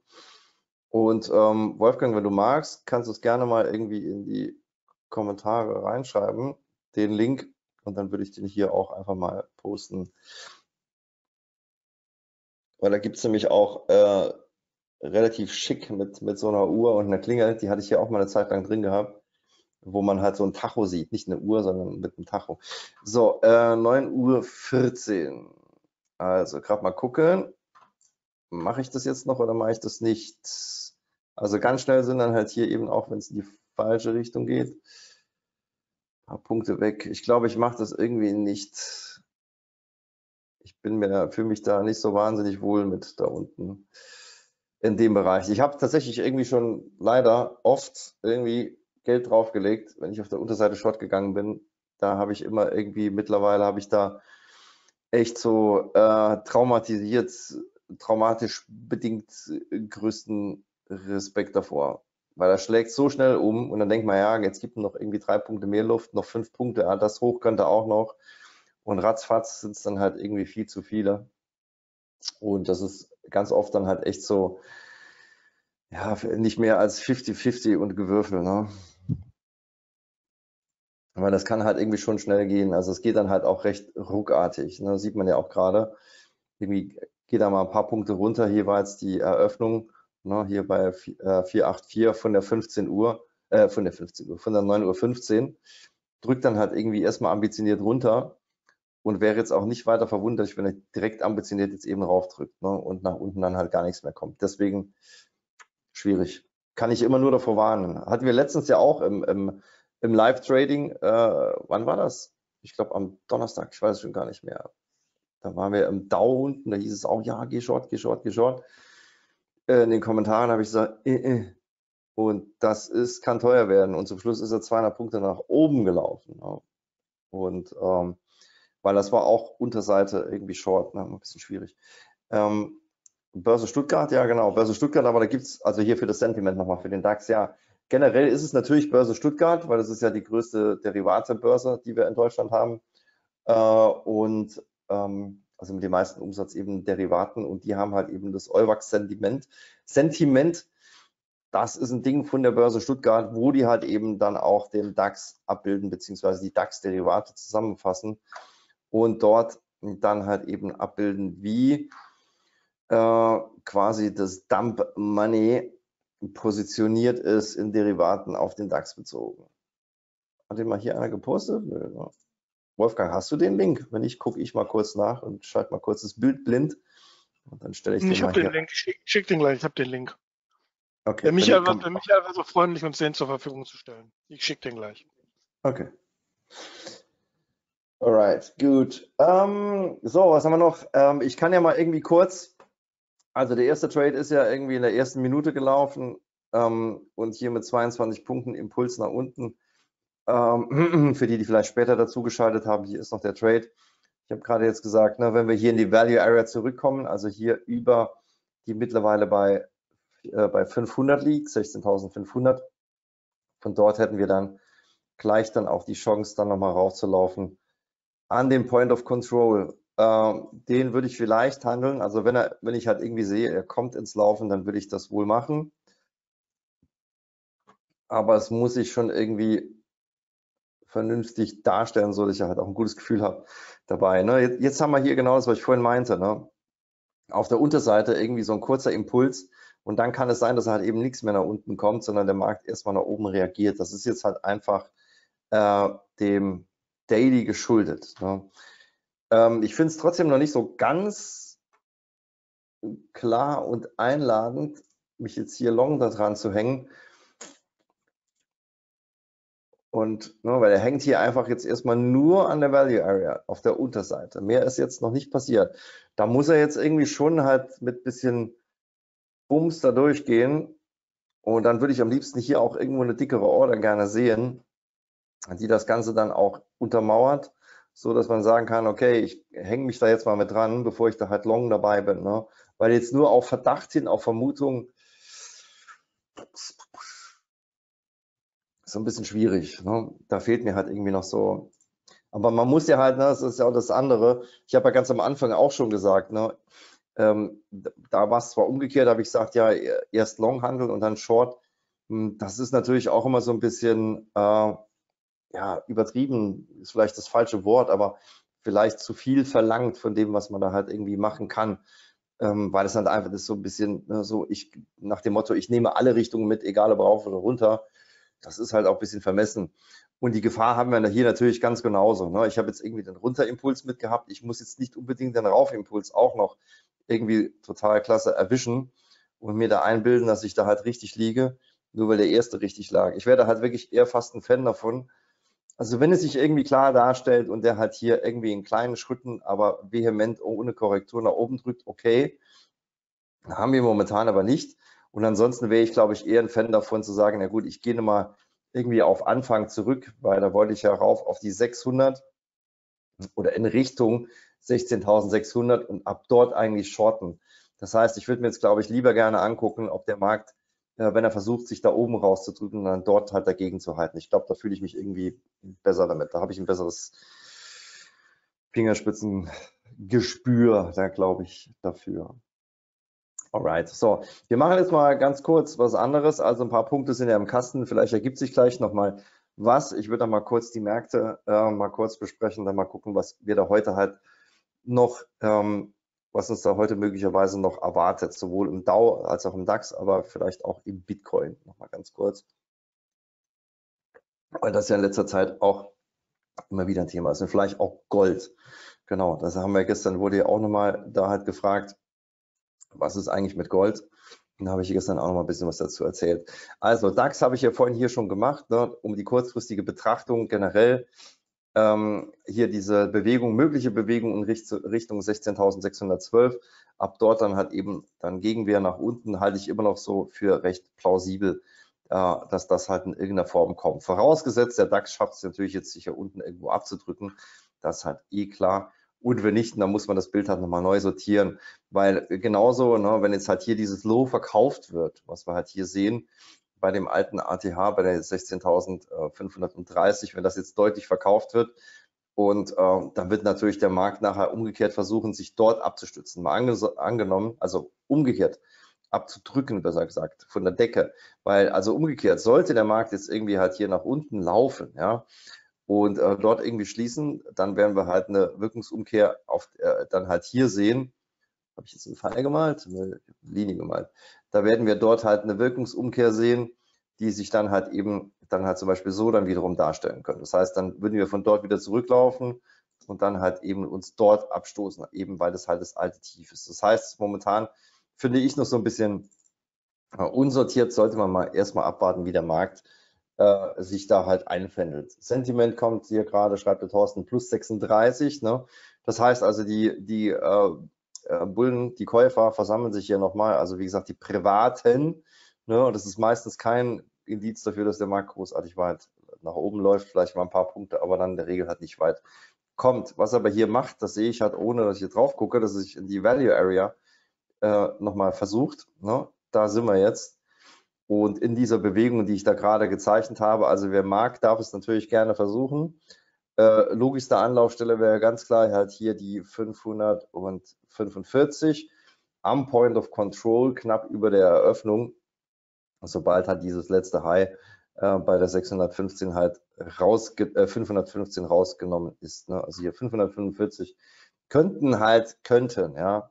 Und ähm, Wolfgang, wenn du magst, kannst du es gerne mal irgendwie in die Kommentare reinschreiben, den Link, und dann würde ich den hier auch einfach mal posten. Weil da gibt es nämlich auch äh, relativ schick mit, mit so einer Uhr und einer Klingel, die hatte ich ja auch mal eine Zeit lang drin gehabt, wo man halt so ein Tacho sieht, nicht eine Uhr, sondern mit einem Tacho. So, äh, 9 Uhr 14. Also gerade mal gucken. Mache ich das jetzt noch oder mache ich das nicht? Also ganz schnell sind dann halt hier eben auch, wenn es in die falsche Richtung geht, ein paar Punkte weg. Ich glaube, ich mache das irgendwie nicht. Ich bin mir fühle mich da nicht so wahnsinnig wohl mit da unten in dem Bereich. Ich habe tatsächlich irgendwie schon leider oft irgendwie Geld draufgelegt, wenn ich auf der Unterseite Short gegangen bin. Da habe ich immer irgendwie, mittlerweile habe ich da echt so äh, traumatisiert, traumatisch bedingt größten Respekt davor. Weil er schlägt so schnell um und dann denkt man, ja, jetzt gibt es noch irgendwie drei Punkte mehr Luft, noch fünf Punkte, ah, das hoch könnte auch noch. Und ratzfatz sind es dann halt irgendwie viel zu viele. Und das ist ganz oft dann halt echt so, ja, nicht mehr als 50-50 und Gewürfel, ne? Aber das kann halt irgendwie schon schnell gehen. Also es geht dann halt auch recht ruckartig. Ne? Sieht man ja auch gerade. Irgendwie geht da mal ein paar Punkte runter. Jetzt die Eröffnung, ne? hier bei 484 äh, von der 15 Uhr, äh, von der 15 Uhr, von der 9.15 Uhr. Drückt dann halt irgendwie erstmal ambitioniert runter und wäre jetzt auch nicht weiter verwundert, wenn er direkt ambitioniert jetzt eben raufdrückt ne? und nach unten dann halt gar nichts mehr kommt. Deswegen schwierig. Kann ich immer nur davor warnen. Hatten wir letztens ja auch im, im, im Live-Trading, äh, wann war das? Ich glaube am Donnerstag, ich weiß es schon gar nicht mehr. Da waren wir im Dow unten, da hieß es auch, ja, geh short, geh short, geh short. Äh, in den Kommentaren habe ich gesagt, äh, äh. und das ist, kann teuer werden. Und zum Schluss ist er 200 Punkte nach oben gelaufen. Ne? Und ähm, weil das war auch Unterseite irgendwie short, ne? ein bisschen schwierig. Ähm, Börse Stuttgart, ja genau, Börse Stuttgart, aber da gibt es also hier für das Sentiment nochmal für den DAX, ja. Generell ist es natürlich Börse Stuttgart, weil das ist ja die größte Derivate-Börse, die wir in Deutschland haben. Äh, und ähm, also mit dem meisten Umsatz eben Derivaten und die haben halt eben das Euwax-Sentiment. Sentiment, das ist ein Ding von der Börse Stuttgart, wo die halt eben dann auch den DAX abbilden, beziehungsweise die DAX-Derivate zusammenfassen und dort dann halt eben abbilden, wie äh, quasi das Dump Money positioniert ist in Derivaten auf den DAX bezogen. Hat den mal hier einer gepostet? Ne? Wolfgang, hast du den Link? Wenn nicht, gucke ich mal kurz nach und schalte mal kurz das Bild blind. Und dann stelle ich den Ich habe den Link, ich schicke schick den gleich, ich habe den Link. Okay. Der Michael, war, der Michael war so freundlich, uns den zur Verfügung zu stellen. Ich schicke den gleich. Okay. Alright, gut. Ähm, so, was haben wir noch? Ähm, ich kann ja mal irgendwie kurz also der erste Trade ist ja irgendwie in der ersten Minute gelaufen ähm, und hier mit 22 Punkten Impuls nach unten. Ähm, für die, die vielleicht später dazugeschaltet haben, hier ist noch der Trade. Ich habe gerade jetzt gesagt, ne, wenn wir hier in die Value Area zurückkommen, also hier über die mittlerweile bei, äh, bei 500 liegt, 16.500, von dort hätten wir dann gleich dann auch die Chance, dann nochmal raufzulaufen an den Point of Control. Ähm, den würde ich vielleicht handeln. Also wenn er, wenn ich halt irgendwie sehe, er kommt ins Laufen, dann würde ich das wohl machen. Aber es muss sich schon irgendwie vernünftig darstellen, so dass ich halt auch ein gutes Gefühl habe dabei. Ne? Jetzt, jetzt, haben wir hier genau das, was ich vorhin meinte. Ne? Auf der Unterseite irgendwie so ein kurzer Impuls und dann kann es sein, dass halt eben nichts mehr nach unten kommt, sondern der Markt erstmal nach oben reagiert. Das ist jetzt halt einfach äh, dem Daily geschuldet. Ne? Ähm, ich finde es trotzdem noch nicht so ganz klar und einladend, mich jetzt hier long da dran zu hängen. Und ne, weil er hängt hier einfach jetzt erstmal nur an der Value Area auf der Unterseite. Mehr ist jetzt noch nicht passiert. Da muss er jetzt irgendwie schon halt mit bisschen Bums da durchgehen. Und dann würde ich am liebsten hier auch irgendwo eine dickere Order gerne sehen, die das Ganze dann auch untermauert so dass man sagen kann, okay, ich hänge mich da jetzt mal mit dran, bevor ich da halt long dabei bin. Ne? Weil jetzt nur auf Verdacht hin, auf Vermutung, so ein bisschen schwierig. Ne? Da fehlt mir halt irgendwie noch so. Aber man muss ja halt, ne, das ist ja auch das andere. Ich habe ja ganz am Anfang auch schon gesagt, ne, ähm, da war es zwar umgekehrt, habe ich gesagt, ja, erst Long handeln und dann Short. Hm, das ist natürlich auch immer so ein bisschen, äh, ja, übertrieben ist vielleicht das falsche Wort, aber vielleicht zu viel verlangt von dem, was man da halt irgendwie machen kann. Ähm, weil es halt einfach ist so ein bisschen ne, so, ich nach dem Motto, ich nehme alle Richtungen mit, egal ob rauf oder runter. Das ist halt auch ein bisschen vermessen. Und die Gefahr haben wir hier natürlich ganz genauso. Ne? Ich habe jetzt irgendwie den Runterimpuls mitgehabt. Ich muss jetzt nicht unbedingt den Raufimpuls auch noch irgendwie total klasse erwischen und mir da einbilden, dass ich da halt richtig liege, nur weil der erste richtig lag. Ich werde halt wirklich eher fast ein Fan davon, also wenn es sich irgendwie klar darstellt und der halt hier irgendwie in kleinen Schritten, aber vehement ohne Korrektur nach oben drückt, okay, haben wir momentan aber nicht. Und ansonsten wäre ich, glaube ich, eher ein Fan davon zu sagen, na gut, ich gehe nochmal irgendwie auf Anfang zurück, weil da wollte ich ja rauf auf die 600 oder in Richtung 16.600 und ab dort eigentlich shorten. Das heißt, ich würde mir jetzt, glaube ich, lieber gerne angucken, ob der Markt äh, wenn er versucht, sich da oben rauszudrücken dann dort halt dagegen zu halten. Ich glaube, da fühle ich mich irgendwie besser damit. Da habe ich ein besseres Fingerspitzengespür, da glaube ich, dafür. Alright, so, wir machen jetzt mal ganz kurz was anderes. Also ein paar Punkte sind ja im Kasten. Vielleicht ergibt sich gleich nochmal was. Ich würde dann mal kurz die Märkte äh, mal kurz besprechen, dann mal gucken, was wir da heute halt noch, ähm, was uns da heute möglicherweise noch erwartet, sowohl im DAO als auch im DAX, aber vielleicht auch im Bitcoin. Nochmal ganz kurz. Weil das ja in letzter Zeit auch immer wieder ein Thema ist. Und vielleicht auch Gold. Genau, das haben wir gestern, wurde ja auch nochmal da halt gefragt, was ist eigentlich mit Gold? Da habe ich gestern auch noch mal ein bisschen was dazu erzählt. Also DAX habe ich ja vorhin hier schon gemacht, ne, um die kurzfristige Betrachtung generell. Ähm, hier diese Bewegung, mögliche Bewegung in Richtung 16.612. Ab dort dann halt eben dann Gegenwehr nach unten halte ich immer noch so für recht plausibel, äh, dass das halt in irgendeiner Form kommt. Vorausgesetzt, der DAX schafft es natürlich jetzt sich hier unten irgendwo abzudrücken. Das halt eh klar. Und wenn nicht, dann muss man das Bild halt nochmal neu sortieren. Weil genauso, ne, wenn jetzt halt hier dieses Low verkauft wird, was wir halt hier sehen, bei dem alten ATH, bei der 16.530, wenn das jetzt deutlich verkauft wird, und äh, dann wird natürlich der Markt nachher umgekehrt versuchen, sich dort abzustützen. Mal ange angenommen, also umgekehrt abzudrücken, besser gesagt, von der Decke. Weil also umgekehrt, sollte der Markt jetzt irgendwie halt hier nach unten laufen, ja, und äh, dort irgendwie schließen, dann werden wir halt eine Wirkungsumkehr auf, äh, dann halt hier sehen. Habe ich jetzt einen Pfeil gemalt? Eine Linie gemalt. Da werden wir dort halt eine Wirkungsumkehr sehen, die sich dann halt eben dann halt zum Beispiel so dann wiederum darstellen können. Das heißt, dann würden wir von dort wieder zurücklaufen und dann halt eben uns dort abstoßen, eben weil das halt das alte Tief ist. Das heißt, momentan finde ich noch so ein bisschen äh, unsortiert, sollte man mal erstmal abwarten, wie der Markt äh, sich da halt einfändelt. Sentiment kommt hier gerade, schreibt der Thorsten, plus 36. Ne? Das heißt also, die, die äh, äh, Bullen, die Käufer versammeln sich hier nochmal, also wie gesagt, die Privaten. Ne? Und das ist meistens kein Indiz dafür, dass der Markt großartig weit nach oben läuft, vielleicht mal ein paar Punkte, aber dann in der Regel halt nicht weit kommt. Was aber hier macht, das sehe ich halt, ohne dass ich hier drauf gucke, dass ich in die Value Area äh, nochmal versucht. Ne? Da sind wir jetzt. Und in dieser Bewegung, die ich da gerade gezeichnet habe, also wer mag, darf es natürlich gerne versuchen. Äh, logischste Anlaufstelle wäre ganz klar halt hier die 545 am Point of Control, knapp über der Eröffnung. Sobald halt dieses letzte High äh, bei der 615 halt raus, äh, 515 rausgenommen ist. Ne? Also hier 545 könnten halt, könnten, ja,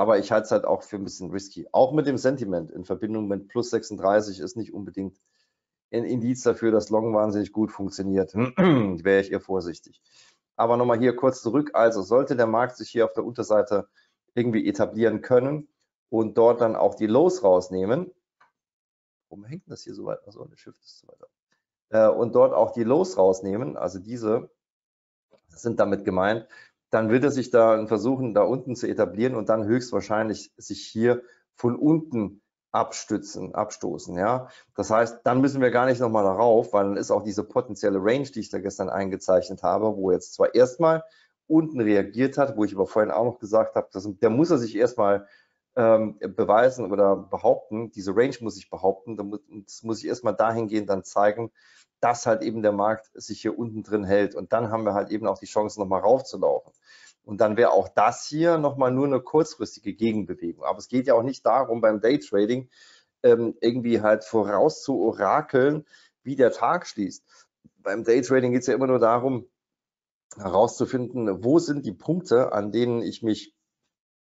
aber ich halte es halt auch für ein bisschen risky. Auch mit dem Sentiment in Verbindung mit plus 36 ist nicht unbedingt ein Indiz dafür, dass Long wahnsinnig gut funktioniert. Wäre ich eher vorsichtig. Aber nochmal hier kurz zurück. Also sollte der Markt sich hier auf der Unterseite irgendwie etablieren können und dort dann auch die Lows rausnehmen. Warum hängt das hier so weit? Also der Shift ist so weiter. Äh, und dort auch die Lows rausnehmen, also diese sind damit gemeint, dann wird er sich da versuchen, da unten zu etablieren und dann höchstwahrscheinlich sich hier von unten abstützen, abstoßen. Ja, das heißt, dann müssen wir gar nicht nochmal darauf, weil dann ist auch diese potenzielle Range, die ich da gestern eingezeichnet habe, wo jetzt zwar erstmal unten reagiert hat, wo ich aber vorhin auch noch gesagt habe, dass, der muss er sich erstmal ähm, beweisen oder behaupten, diese Range muss ich behaupten, das muss ich erstmal dahingehend dann zeigen, dass halt eben der Markt sich hier unten drin hält. Und dann haben wir halt eben auch die Chance, nochmal raufzulaufen. Und dann wäre auch das hier nochmal nur eine kurzfristige Gegenbewegung. Aber es geht ja auch nicht darum, beim Daytrading ähm, irgendwie halt voraus zu orakeln, wie der Tag schließt. Beim Daytrading geht es ja immer nur darum, herauszufinden, wo sind die Punkte, an denen ich mich,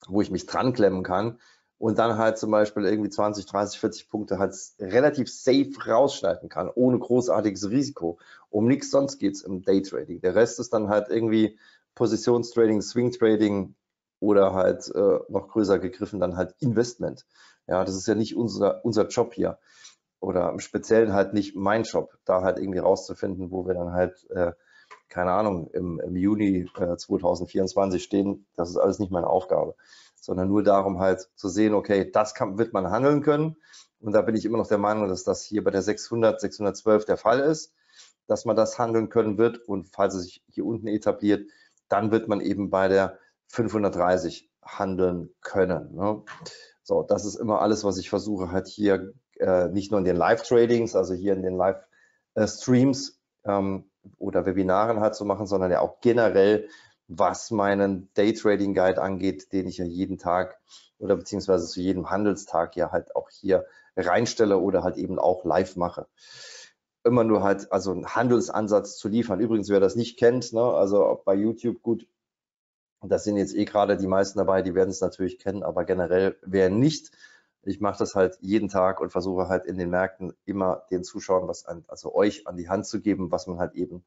wo ich mich dran klemmen kann und dann halt zum Beispiel irgendwie 20, 30, 40 Punkte halt relativ safe rausschneiden kann, ohne großartiges Risiko. Um nichts sonst geht es im Daytrading. Der Rest ist dann halt irgendwie Positionstrading, Swing-Trading oder halt äh, noch größer gegriffen dann halt Investment. Ja, das ist ja nicht unser, unser Job hier oder im Speziellen halt nicht mein Job, da halt irgendwie rauszufinden, wo wir dann halt, äh, keine Ahnung, im, im Juni äh, 2024 stehen. Das ist alles nicht meine Aufgabe sondern nur darum halt zu sehen, okay, das kann, wird man handeln können. Und da bin ich immer noch der Meinung, dass das hier bei der 600, 612 der Fall ist, dass man das handeln können wird. Und falls es sich hier unten etabliert, dann wird man eben bei der 530 handeln können. Ne? So, das ist immer alles, was ich versuche halt hier äh, nicht nur in den Live-Tradings, also hier in den Live-Streams ähm, oder Webinaren halt zu machen, sondern ja auch generell was meinen Daytrading Guide angeht, den ich ja jeden Tag oder beziehungsweise zu jedem Handelstag ja halt auch hier reinstelle oder halt eben auch live mache. Immer nur halt, also einen Handelsansatz zu liefern. Übrigens, wer das nicht kennt, ne, also bei YouTube gut, das sind jetzt eh gerade die meisten dabei, die werden es natürlich kennen, aber generell, wer nicht, ich mache das halt jeden Tag und versuche halt in den Märkten immer den Zuschauern was an, also euch an die Hand zu geben, was man halt eben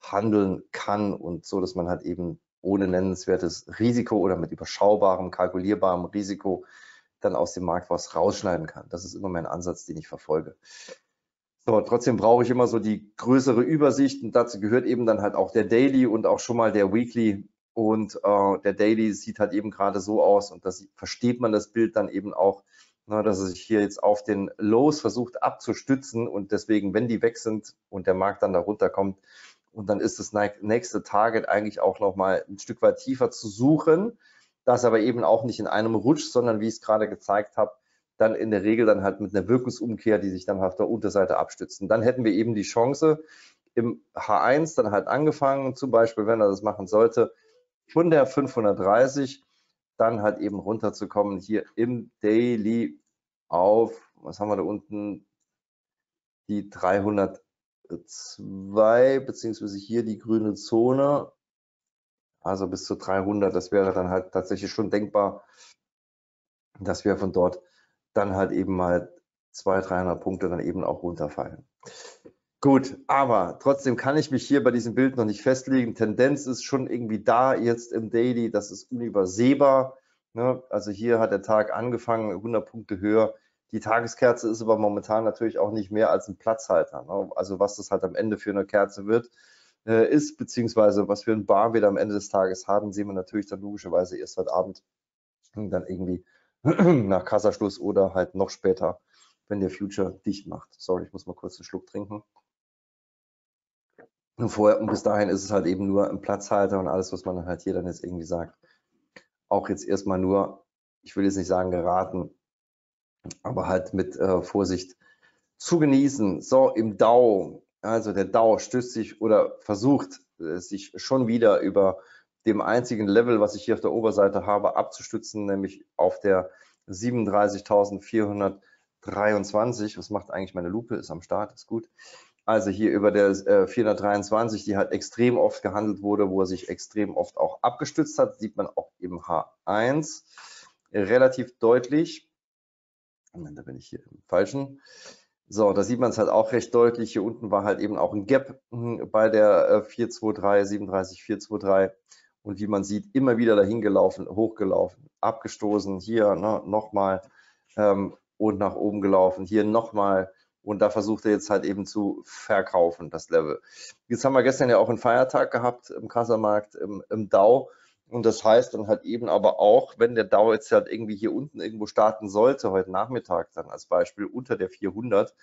handeln kann und so, dass man halt eben ohne nennenswertes Risiko oder mit überschaubarem, kalkulierbarem Risiko dann aus dem Markt was rausschneiden kann. Das ist immer mein Ansatz, den ich verfolge. So, trotzdem brauche ich immer so die größere Übersicht und dazu gehört eben dann halt auch der Daily und auch schon mal der Weekly und äh, der Daily sieht halt eben gerade so aus und das versteht man das Bild dann eben auch, dass er sich hier jetzt auf den Lows versucht abzustützen und deswegen, wenn die weg sind und der Markt dann da runterkommt, und dann ist das nächste Target eigentlich auch nochmal ein Stück weit tiefer zu suchen. Das aber eben auch nicht in einem Rutsch, sondern wie ich es gerade gezeigt habe, dann in der Regel dann halt mit einer Wirkungsumkehr, die sich dann auf der Unterseite abstützen. Dann hätten wir eben die Chance, im H1 dann halt angefangen, zum Beispiel, wenn er das machen sollte, von der 530 dann halt eben runterzukommen, hier im Daily auf, was haben wir da unten, die 300 2, beziehungsweise hier die grüne Zone, also bis zu 300, das wäre dann halt tatsächlich schon denkbar, dass wir von dort dann halt eben mal 200, 300 Punkte dann eben auch runterfallen. Gut, aber trotzdem kann ich mich hier bei diesem Bild noch nicht festlegen. Tendenz ist schon irgendwie da jetzt im Daily, das ist unübersehbar. Ne? Also hier hat der Tag angefangen, 100 Punkte höher. Die Tageskerze ist aber momentan natürlich auch nicht mehr als ein Platzhalter. Ne? Also was das halt am Ende für eine Kerze wird, äh, ist, beziehungsweise was für ein Bar wir da am Ende des Tages haben, sehen wir natürlich dann logischerweise erst heute Abend dann irgendwie nach Kassaschluss oder halt noch später, wenn der Future dicht macht. Sorry, ich muss mal kurz einen Schluck trinken. Und vorher und bis dahin ist es halt eben nur ein Platzhalter und alles, was man halt hier dann jetzt irgendwie sagt. Auch jetzt erstmal nur, ich will jetzt nicht sagen geraten, aber halt mit äh, Vorsicht zu genießen. So, im DAO, also der DAO stößt sich oder versucht äh, sich schon wieder über dem einzigen Level, was ich hier auf der Oberseite habe, abzustützen, nämlich auf der 37.423. Was macht eigentlich meine Lupe? Ist am Start, ist gut. Also hier über der äh, 423, die halt extrem oft gehandelt wurde, wo er sich extrem oft auch abgestützt hat, sieht man auch im H1 relativ deutlich. Da bin ich hier im falschen. So, da sieht man es halt auch recht deutlich. Hier unten war halt eben auch ein Gap hm, bei der 423, 37, 423. Und wie man sieht, immer wieder dahin gelaufen, hochgelaufen, abgestoßen, hier ne, nochmal ähm, und nach oben gelaufen, hier nochmal. Und da versucht er jetzt halt eben zu verkaufen, das Level. Jetzt haben wir gestern ja auch einen Feiertag gehabt im Kassamarkt, im, im DAO. Und das heißt dann halt eben aber auch, wenn der Dow jetzt halt irgendwie hier unten irgendwo starten sollte, heute Nachmittag dann als Beispiel unter der 400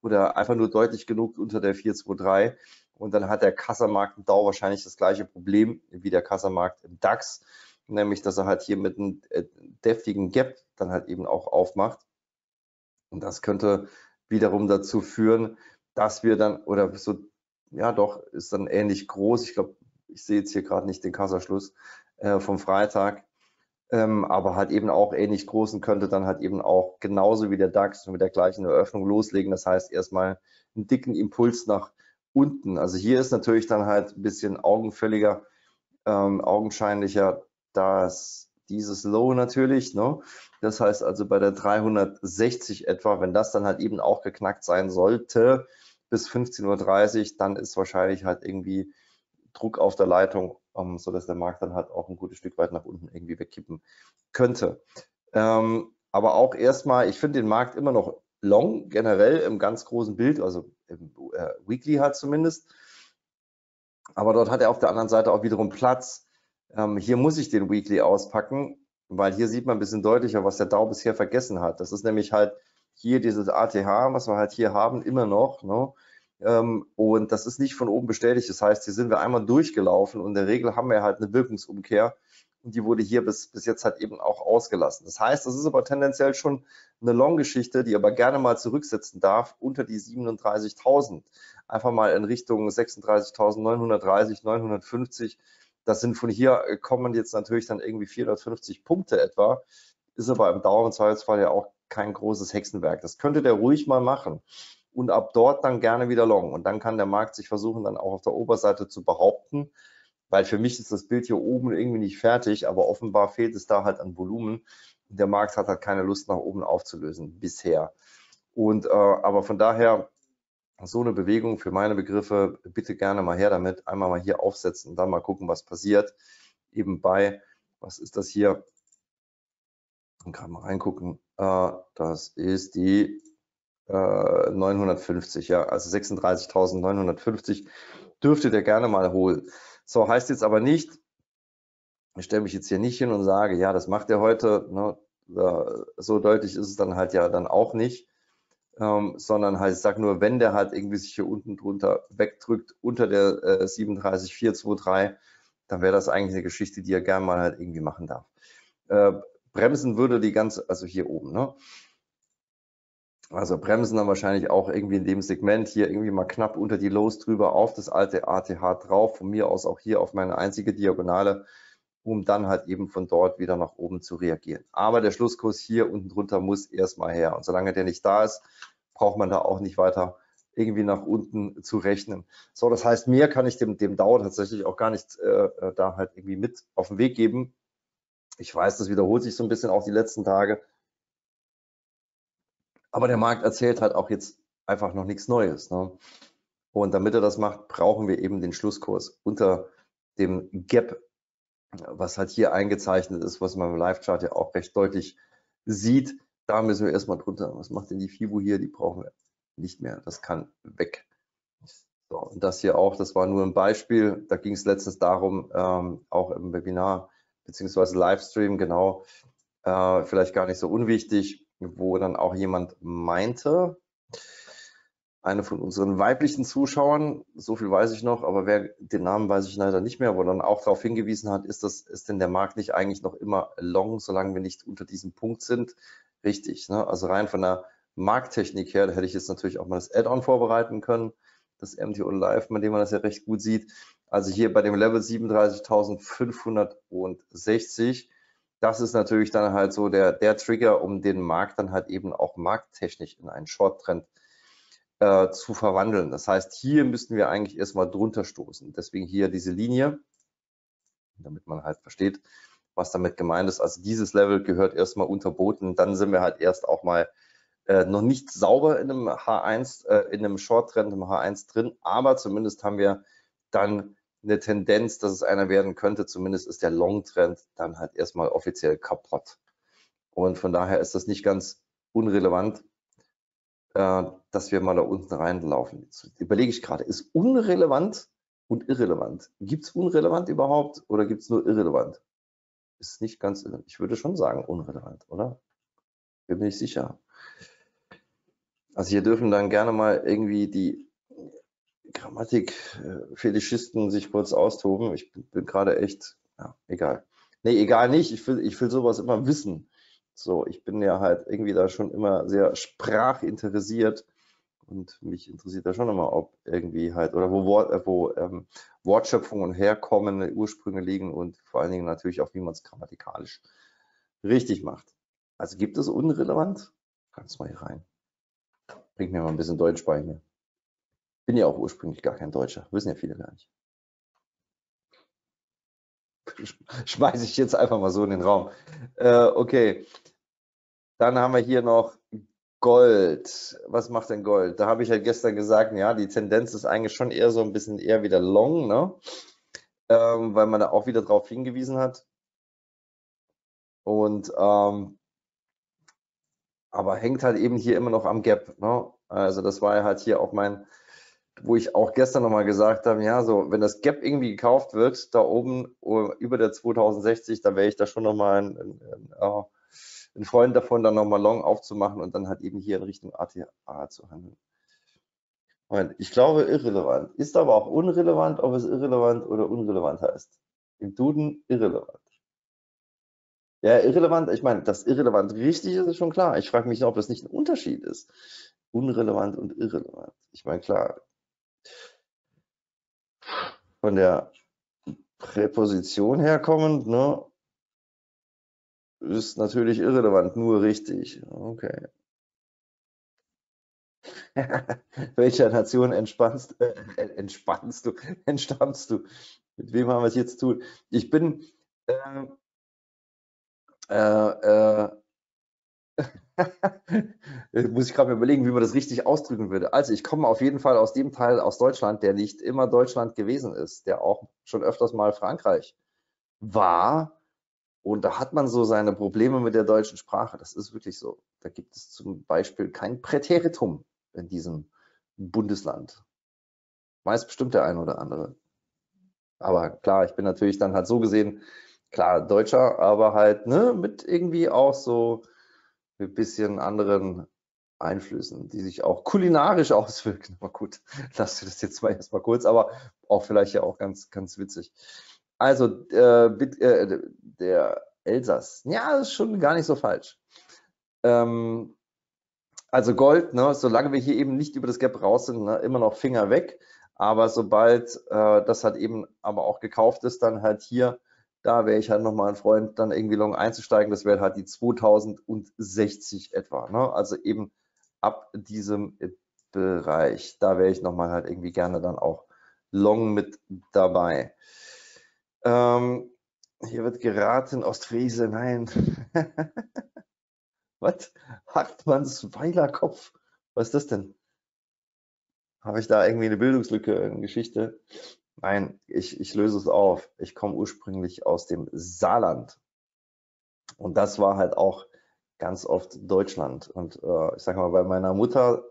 oder einfach nur deutlich genug unter der 423 und dann hat der Kassamarkt im Dow wahrscheinlich das gleiche Problem wie der Kassamarkt im DAX, nämlich dass er halt hier mit einem äh, deftigen Gap dann halt eben auch aufmacht. Und das könnte wiederum dazu führen, dass wir dann, oder so, ja doch, ist dann ähnlich groß, ich glaube ich sehe jetzt hier gerade nicht den Kassaschluss äh, vom Freitag, ähm, aber halt eben auch ähnlich großen könnte dann halt eben auch genauso wie der DAX mit der gleichen Eröffnung loslegen. Das heißt erstmal einen dicken Impuls nach unten. Also hier ist natürlich dann halt ein bisschen augenfälliger, ähm, augenscheinlicher, dass dieses Low natürlich, ne? Das heißt also bei der 360 etwa, wenn das dann halt eben auch geknackt sein sollte bis 15.30 Uhr, dann ist wahrscheinlich halt irgendwie Druck auf der Leitung, ähm, sodass der Markt dann halt auch ein gutes Stück weit nach unten irgendwie wegkippen könnte. Ähm, aber auch erstmal, ich finde den Markt immer noch long, generell im ganz großen Bild, also im äh, Weekly halt zumindest. Aber dort hat er auf der anderen Seite auch wiederum Platz. Ähm, hier muss ich den Weekly auspacken, weil hier sieht man ein bisschen deutlicher, was der DAO bisher vergessen hat. Das ist nämlich halt hier dieses ATH, was wir halt hier haben, immer noch. Ne? Ähm, und das ist nicht von oben bestätigt. Das heißt, hier sind wir einmal durchgelaufen und in der Regel haben wir halt eine Wirkungsumkehr und die wurde hier bis, bis jetzt halt eben auch ausgelassen. Das heißt, das ist aber tendenziell schon eine Long-Geschichte, die aber gerne mal zurücksetzen darf unter die 37.000. Einfach mal in Richtung 36.930, 950. Das sind von hier äh, kommen jetzt natürlich dann irgendwie 450 Punkte etwa. Ist aber im Dauer- und Zweifelsfall ja auch kein großes Hexenwerk. Das könnte der ruhig mal machen. Und ab dort dann gerne wieder long. Und dann kann der Markt sich versuchen, dann auch auf der Oberseite zu behaupten. Weil für mich ist das Bild hier oben irgendwie nicht fertig, aber offenbar fehlt es da halt an Volumen. Der Markt hat halt keine Lust nach oben aufzulösen bisher. Und äh, aber von daher so eine Bewegung für meine Begriffe, bitte gerne mal her damit, einmal mal hier aufsetzen und dann mal gucken, was passiert. Eben bei, was ist das hier? Und gerade mal reingucken. Äh, das ist die äh, 950, ja, also 36.950 dürfte der gerne mal holen. So, heißt jetzt aber nicht, ich stelle mich jetzt hier nicht hin und sage, ja, das macht er heute. Ne? So deutlich ist es dann halt ja dann auch nicht ähm, sondern halt, ich sage nur, wenn der halt irgendwie sich hier unten drunter wegdrückt, unter der äh, 37423, dann wäre das eigentlich eine Geschichte, die er gerne mal halt irgendwie machen darf. Äh, bremsen würde die ganze, also hier oben, ne? Also bremsen dann wahrscheinlich auch irgendwie in dem Segment hier irgendwie mal knapp unter die Lows drüber auf das alte ATH drauf, von mir aus auch hier auf meine einzige Diagonale, um dann halt eben von dort wieder nach oben zu reagieren. Aber der Schlusskurs hier unten drunter muss erstmal her. Und solange der nicht da ist, braucht man da auch nicht weiter irgendwie nach unten zu rechnen. So, das heißt, mehr kann ich dem, dem DAO tatsächlich auch gar nicht äh, äh, da halt irgendwie mit auf den Weg geben. Ich weiß, das wiederholt sich so ein bisschen auch die letzten Tage. Aber der Markt erzählt halt auch jetzt einfach noch nichts Neues. Ne? Und damit er das macht, brauchen wir eben den Schlusskurs unter dem Gap was halt hier eingezeichnet ist, was man im Live-Chart ja auch recht deutlich sieht. Da müssen wir erstmal drunter. Was macht denn die FIBO hier? Die brauchen wir nicht mehr. Das kann weg. So, und das hier auch, das war nur ein Beispiel. Da ging es letztens darum, ähm, auch im Webinar beziehungsweise Livestream, genau, äh, vielleicht gar nicht so unwichtig, wo dann auch jemand meinte, eine von unseren weiblichen Zuschauern, so viel weiß ich noch, aber wer den Namen weiß ich leider nicht mehr, wo dann auch darauf hingewiesen hat, ist das, ist denn der Markt nicht eigentlich noch immer long, solange wir nicht unter diesem Punkt sind? Richtig, ne? also rein von der Markttechnik her, da hätte ich jetzt natürlich auch mal das Add-on vorbereiten können, das MTO Live, bei dem man das ja recht gut sieht. Also hier bei dem Level 37.560, das ist natürlich dann halt so der, der Trigger, um den Markt dann halt eben auch markttechnisch in einen Short-Trend äh, zu verwandeln. Das heißt, hier müssten wir eigentlich erstmal drunter stoßen. Deswegen hier diese Linie, damit man halt versteht, was damit gemeint ist. Also dieses Level gehört erstmal unterboten. Dann sind wir halt erst auch mal äh, noch nicht sauber in einem H1, äh, in einem Short-Trend im H1 drin, aber zumindest haben wir dann eine Tendenz, dass es einer werden könnte. Zumindest ist der Long-Trend dann halt erstmal offiziell kaputt. Und von daher ist das nicht ganz unrelevant, äh, dass wir mal da unten reinlaufen. Jetzt überlege ich gerade, ist unrelevant und irrelevant. Gibt es unrelevant überhaupt oder gibt es nur irrelevant? Ist nicht ganz, ich würde schon sagen unrelevant, oder? Bin mir nicht sicher. Also hier dürfen dann gerne mal irgendwie die Grammatik-Fetischisten sich kurz austoben. Ich bin, bin gerade echt, ja, egal. Nee, egal nicht. Ich will, ich will sowas immer wissen. So, ich bin ja halt irgendwie da schon immer sehr sprachinteressiert und mich interessiert da schon immer, ob irgendwie halt oder wo, Wort, äh, wo ähm, Wortschöpfungen herkommen, Ursprünge liegen und vor allen Dingen natürlich auch, wie man es grammatikalisch richtig macht. Also gibt es unrelevant? Kannst mal hier rein. Bringt mir mal ein bisschen Deutsch bei mir. Bin ja auch ursprünglich gar kein Deutscher, wissen ja viele gar nicht. Schmeiße ich jetzt einfach mal so in den Raum. Äh, okay. Dann haben wir hier noch Gold. Was macht denn Gold? Da habe ich ja gestern gesagt, ja, die Tendenz ist eigentlich schon eher so ein bisschen eher wieder long, ne? Ähm, weil man da auch wieder drauf hingewiesen hat. Und ähm, aber hängt halt eben hier immer noch am Gap. Ne? Also das war halt hier auch mein, wo ich auch gestern nochmal gesagt habe, ja, so, wenn das Gap irgendwie gekauft wird, da oben oh, über der 2060, da wäre ich da schon nochmal ein, ein, ein, ein Freund davon, dann nochmal Long aufzumachen und dann halt eben hier in Richtung ATA zu handeln. Und ich glaube irrelevant. Ist aber auch unrelevant, ob es irrelevant oder unrelevant heißt. Im Duden irrelevant. Ja, irrelevant, ich meine, dass irrelevant richtig ist, ist schon klar. Ich frage mich noch, ob das nicht ein Unterschied ist. Unrelevant und irrelevant. Ich meine, klar, von der Präposition herkommend, ne? Ist natürlich irrelevant, nur richtig. Okay. Welcher Nation entspannst, äh, entspannst du, entstammst du? Mit wem haben wir es jetzt zu tun? Ich bin äh, äh, äh muss ich gerade mal überlegen, wie man das richtig ausdrücken würde. Also ich komme auf jeden Fall aus dem Teil aus Deutschland, der nicht immer Deutschland gewesen ist, der auch schon öfters mal Frankreich war. Und da hat man so seine Probleme mit der deutschen Sprache. Das ist wirklich so. Da gibt es zum Beispiel kein Präteritum in diesem Bundesland. Weiß bestimmt der eine oder andere. Aber klar, ich bin natürlich dann halt so gesehen, klar, Deutscher, aber halt ne, mit irgendwie auch so mit bisschen anderen Einflüssen, die sich auch kulinarisch auswirken. Aber gut, lass du das jetzt mal erstmal kurz, aber auch vielleicht ja auch ganz, ganz witzig. Also, äh, äh, der Elsass, ja, ist schon gar nicht so falsch. Ähm, also Gold, ne, solange wir hier eben nicht über das Gap raus sind, ne, immer noch Finger weg. Aber sobald äh, das halt eben aber auch gekauft ist, dann halt hier da wäre ich halt nochmal ein Freund, dann irgendwie long einzusteigen. Das wäre halt die 2060 etwa. Ne? Also eben ab diesem Bereich. Da wäre ich nochmal halt irgendwie gerne dann auch long mit dabei. Ähm, hier wird geraten, Ostfriese, nein. Was? Hartmanns Weilerkopf. Was ist das denn? Habe ich da irgendwie eine Bildungslücke in Geschichte? Nein, ich, ich löse es auf. Ich komme ursprünglich aus dem Saarland. Und das war halt auch ganz oft Deutschland. Und äh, ich sage mal, bei meiner Mutter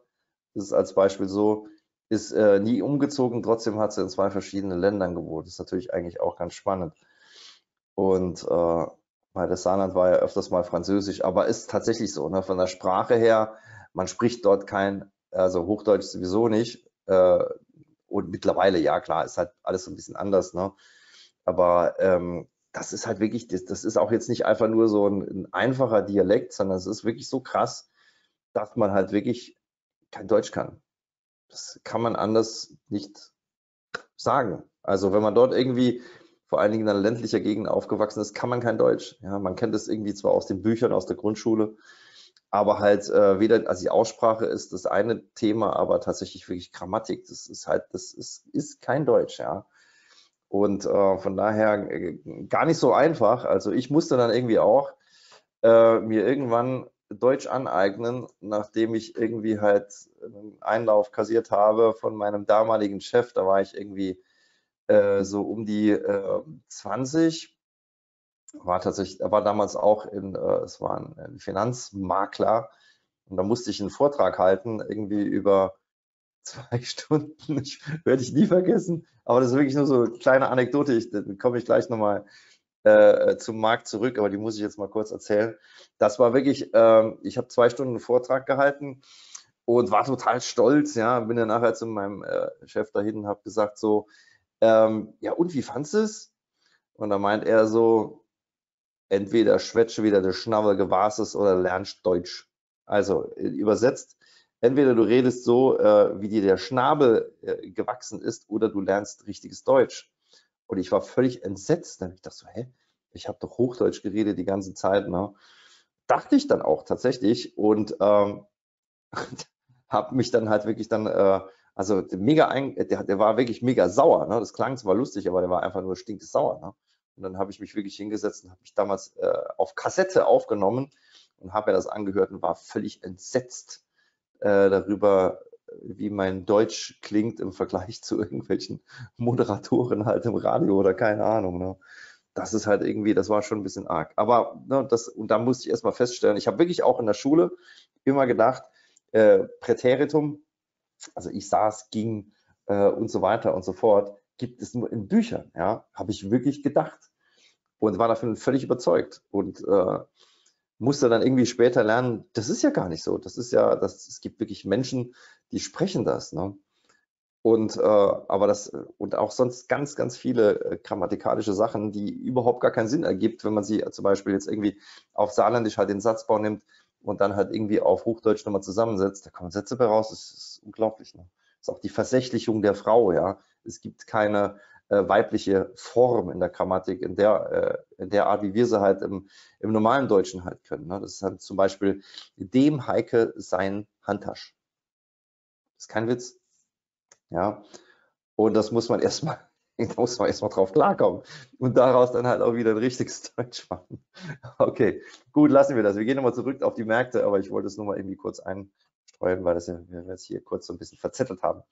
ist es als Beispiel so, ist äh, nie umgezogen, trotzdem hat sie in zwei verschiedenen Ländern gewohnt. Das ist natürlich eigentlich auch ganz spannend. Und äh, weil das Saarland war ja öfters mal Französisch, aber ist tatsächlich so, ne? von der Sprache her, man spricht dort kein, also Hochdeutsch sowieso nicht, äh, und mittlerweile, ja klar, ist halt alles so ein bisschen anders, ne? Aber ähm, das ist halt wirklich, das, das, ist auch jetzt nicht einfach nur so ein, ein einfacher Dialekt, sondern es ist wirklich so krass, dass man halt wirklich kein Deutsch kann. Das kann man anders nicht sagen. Also wenn man dort irgendwie vor allen Dingen in einer ländlicher Gegend aufgewachsen ist, kann man kein Deutsch. Ja, man kennt es irgendwie zwar aus den Büchern, aus der Grundschule, aber halt äh, weder, also die Aussprache ist das eine Thema, aber tatsächlich wirklich Grammatik, das ist halt, das ist, ist kein Deutsch, ja. Und äh, von daher äh, gar nicht so einfach. Also ich musste dann irgendwie auch äh, mir irgendwann Deutsch aneignen, nachdem ich irgendwie halt einen Einlauf kassiert habe von meinem damaligen Chef. Da war ich irgendwie äh, so um die 20 äh, war tatsächlich, er war damals auch in, äh, es war ein, ein, Finanzmakler und da musste ich einen Vortrag halten, irgendwie über zwei Stunden. Ich, werde ich nie vergessen, aber das ist wirklich nur so eine kleine Anekdote. Ich, dann komme ich gleich nochmal äh, zum Markt zurück, aber die muss ich jetzt mal kurz erzählen. Das war wirklich, äh, ich habe zwei Stunden einen Vortrag gehalten und war total stolz, ja, bin dann nachher zu meinem äh, Chef dahin und habe gesagt so, ähm, ja und wie fandest du es? Und da meint er so, entweder schwätze wieder der Schnabel gewasses oder lernst Deutsch. Also äh, übersetzt, entweder du redest so, äh, wie dir der Schnabel äh, gewachsen ist, oder du lernst richtiges Deutsch. Und ich war völlig entsetzt. Dann ich dachte so, hä, ich habe doch Hochdeutsch geredet die ganze Zeit. Ne? Dachte ich dann auch tatsächlich und ähm, habe mich dann halt wirklich dann, äh, also mega, ein, der, der war wirklich mega sauer. Ne? Das klang zwar lustig, aber der war einfach nur stinkesauer. Ne? Und dann habe ich mich wirklich hingesetzt und habe mich damals äh, auf Kassette aufgenommen und habe mir das angehört und war völlig entsetzt äh, darüber, wie mein Deutsch klingt im Vergleich zu irgendwelchen Moderatoren halt im Radio oder keine Ahnung. Ne? Das ist halt irgendwie, das war schon ein bisschen arg. Aber ne, das, und da musste ich erstmal feststellen, ich habe wirklich auch in der Schule immer gedacht, äh, Präteritum, also ich saß, ging äh, und so weiter und so fort gibt es nur in Büchern, ja, habe ich wirklich gedacht und war davon völlig überzeugt und äh, musste dann irgendwie später lernen, das ist ja gar nicht so. Das ist ja, das, es gibt wirklich Menschen, die sprechen das. Ne? Und äh, aber das und auch sonst ganz, ganz viele äh, grammatikalische Sachen, die überhaupt gar keinen Sinn ergibt, wenn man sie zum Beispiel jetzt irgendwie auf Saarländisch halt den Satzbau nimmt und dann halt irgendwie auf Hochdeutsch nochmal zusammensetzt, da kommen Sätze bei raus, das ist unglaublich. Ne? Das ist auch die Versächlichung der Frau, ja. Es gibt keine äh, weibliche Form in der Grammatik, in der, äh, in der Art, wie wir sie halt im, im normalen Deutschen halt können. Ne? Das ist halt zum Beispiel dem Heike sein Handtasch. Das ist kein Witz. Ja. Und das muss man erstmal, da muss man erstmal drauf klarkommen und daraus dann halt auch wieder ein richtiges Deutsch machen. Okay, gut, lassen wir das. Wir gehen nochmal zurück auf die Märkte, aber ich wollte es nur mal irgendwie kurz einstreuen, weil das wir jetzt hier kurz so ein bisschen verzettelt haben.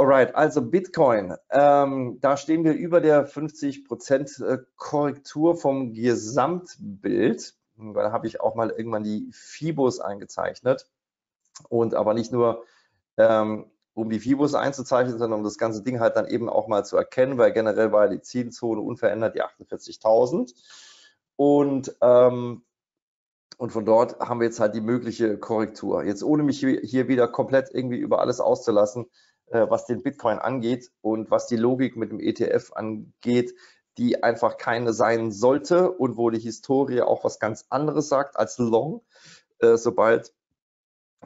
Alright, also Bitcoin. Ähm, da stehen wir über der 50% äh, Korrektur vom Gesamtbild. Da habe ich auch mal irgendwann die Fibos eingezeichnet. Und aber nicht nur, ähm, um die Fibos einzuzeichnen, sondern um das ganze Ding halt dann eben auch mal zu erkennen, weil generell war die Zielzone unverändert die 48.000. Und ähm, und von dort haben wir jetzt halt die mögliche Korrektur. Jetzt ohne mich hier wieder komplett irgendwie über alles auszulassen, was den Bitcoin angeht und was die Logik mit dem ETF angeht, die einfach keine sein sollte und wo die Historie auch was ganz anderes sagt als Long. Äh, sobald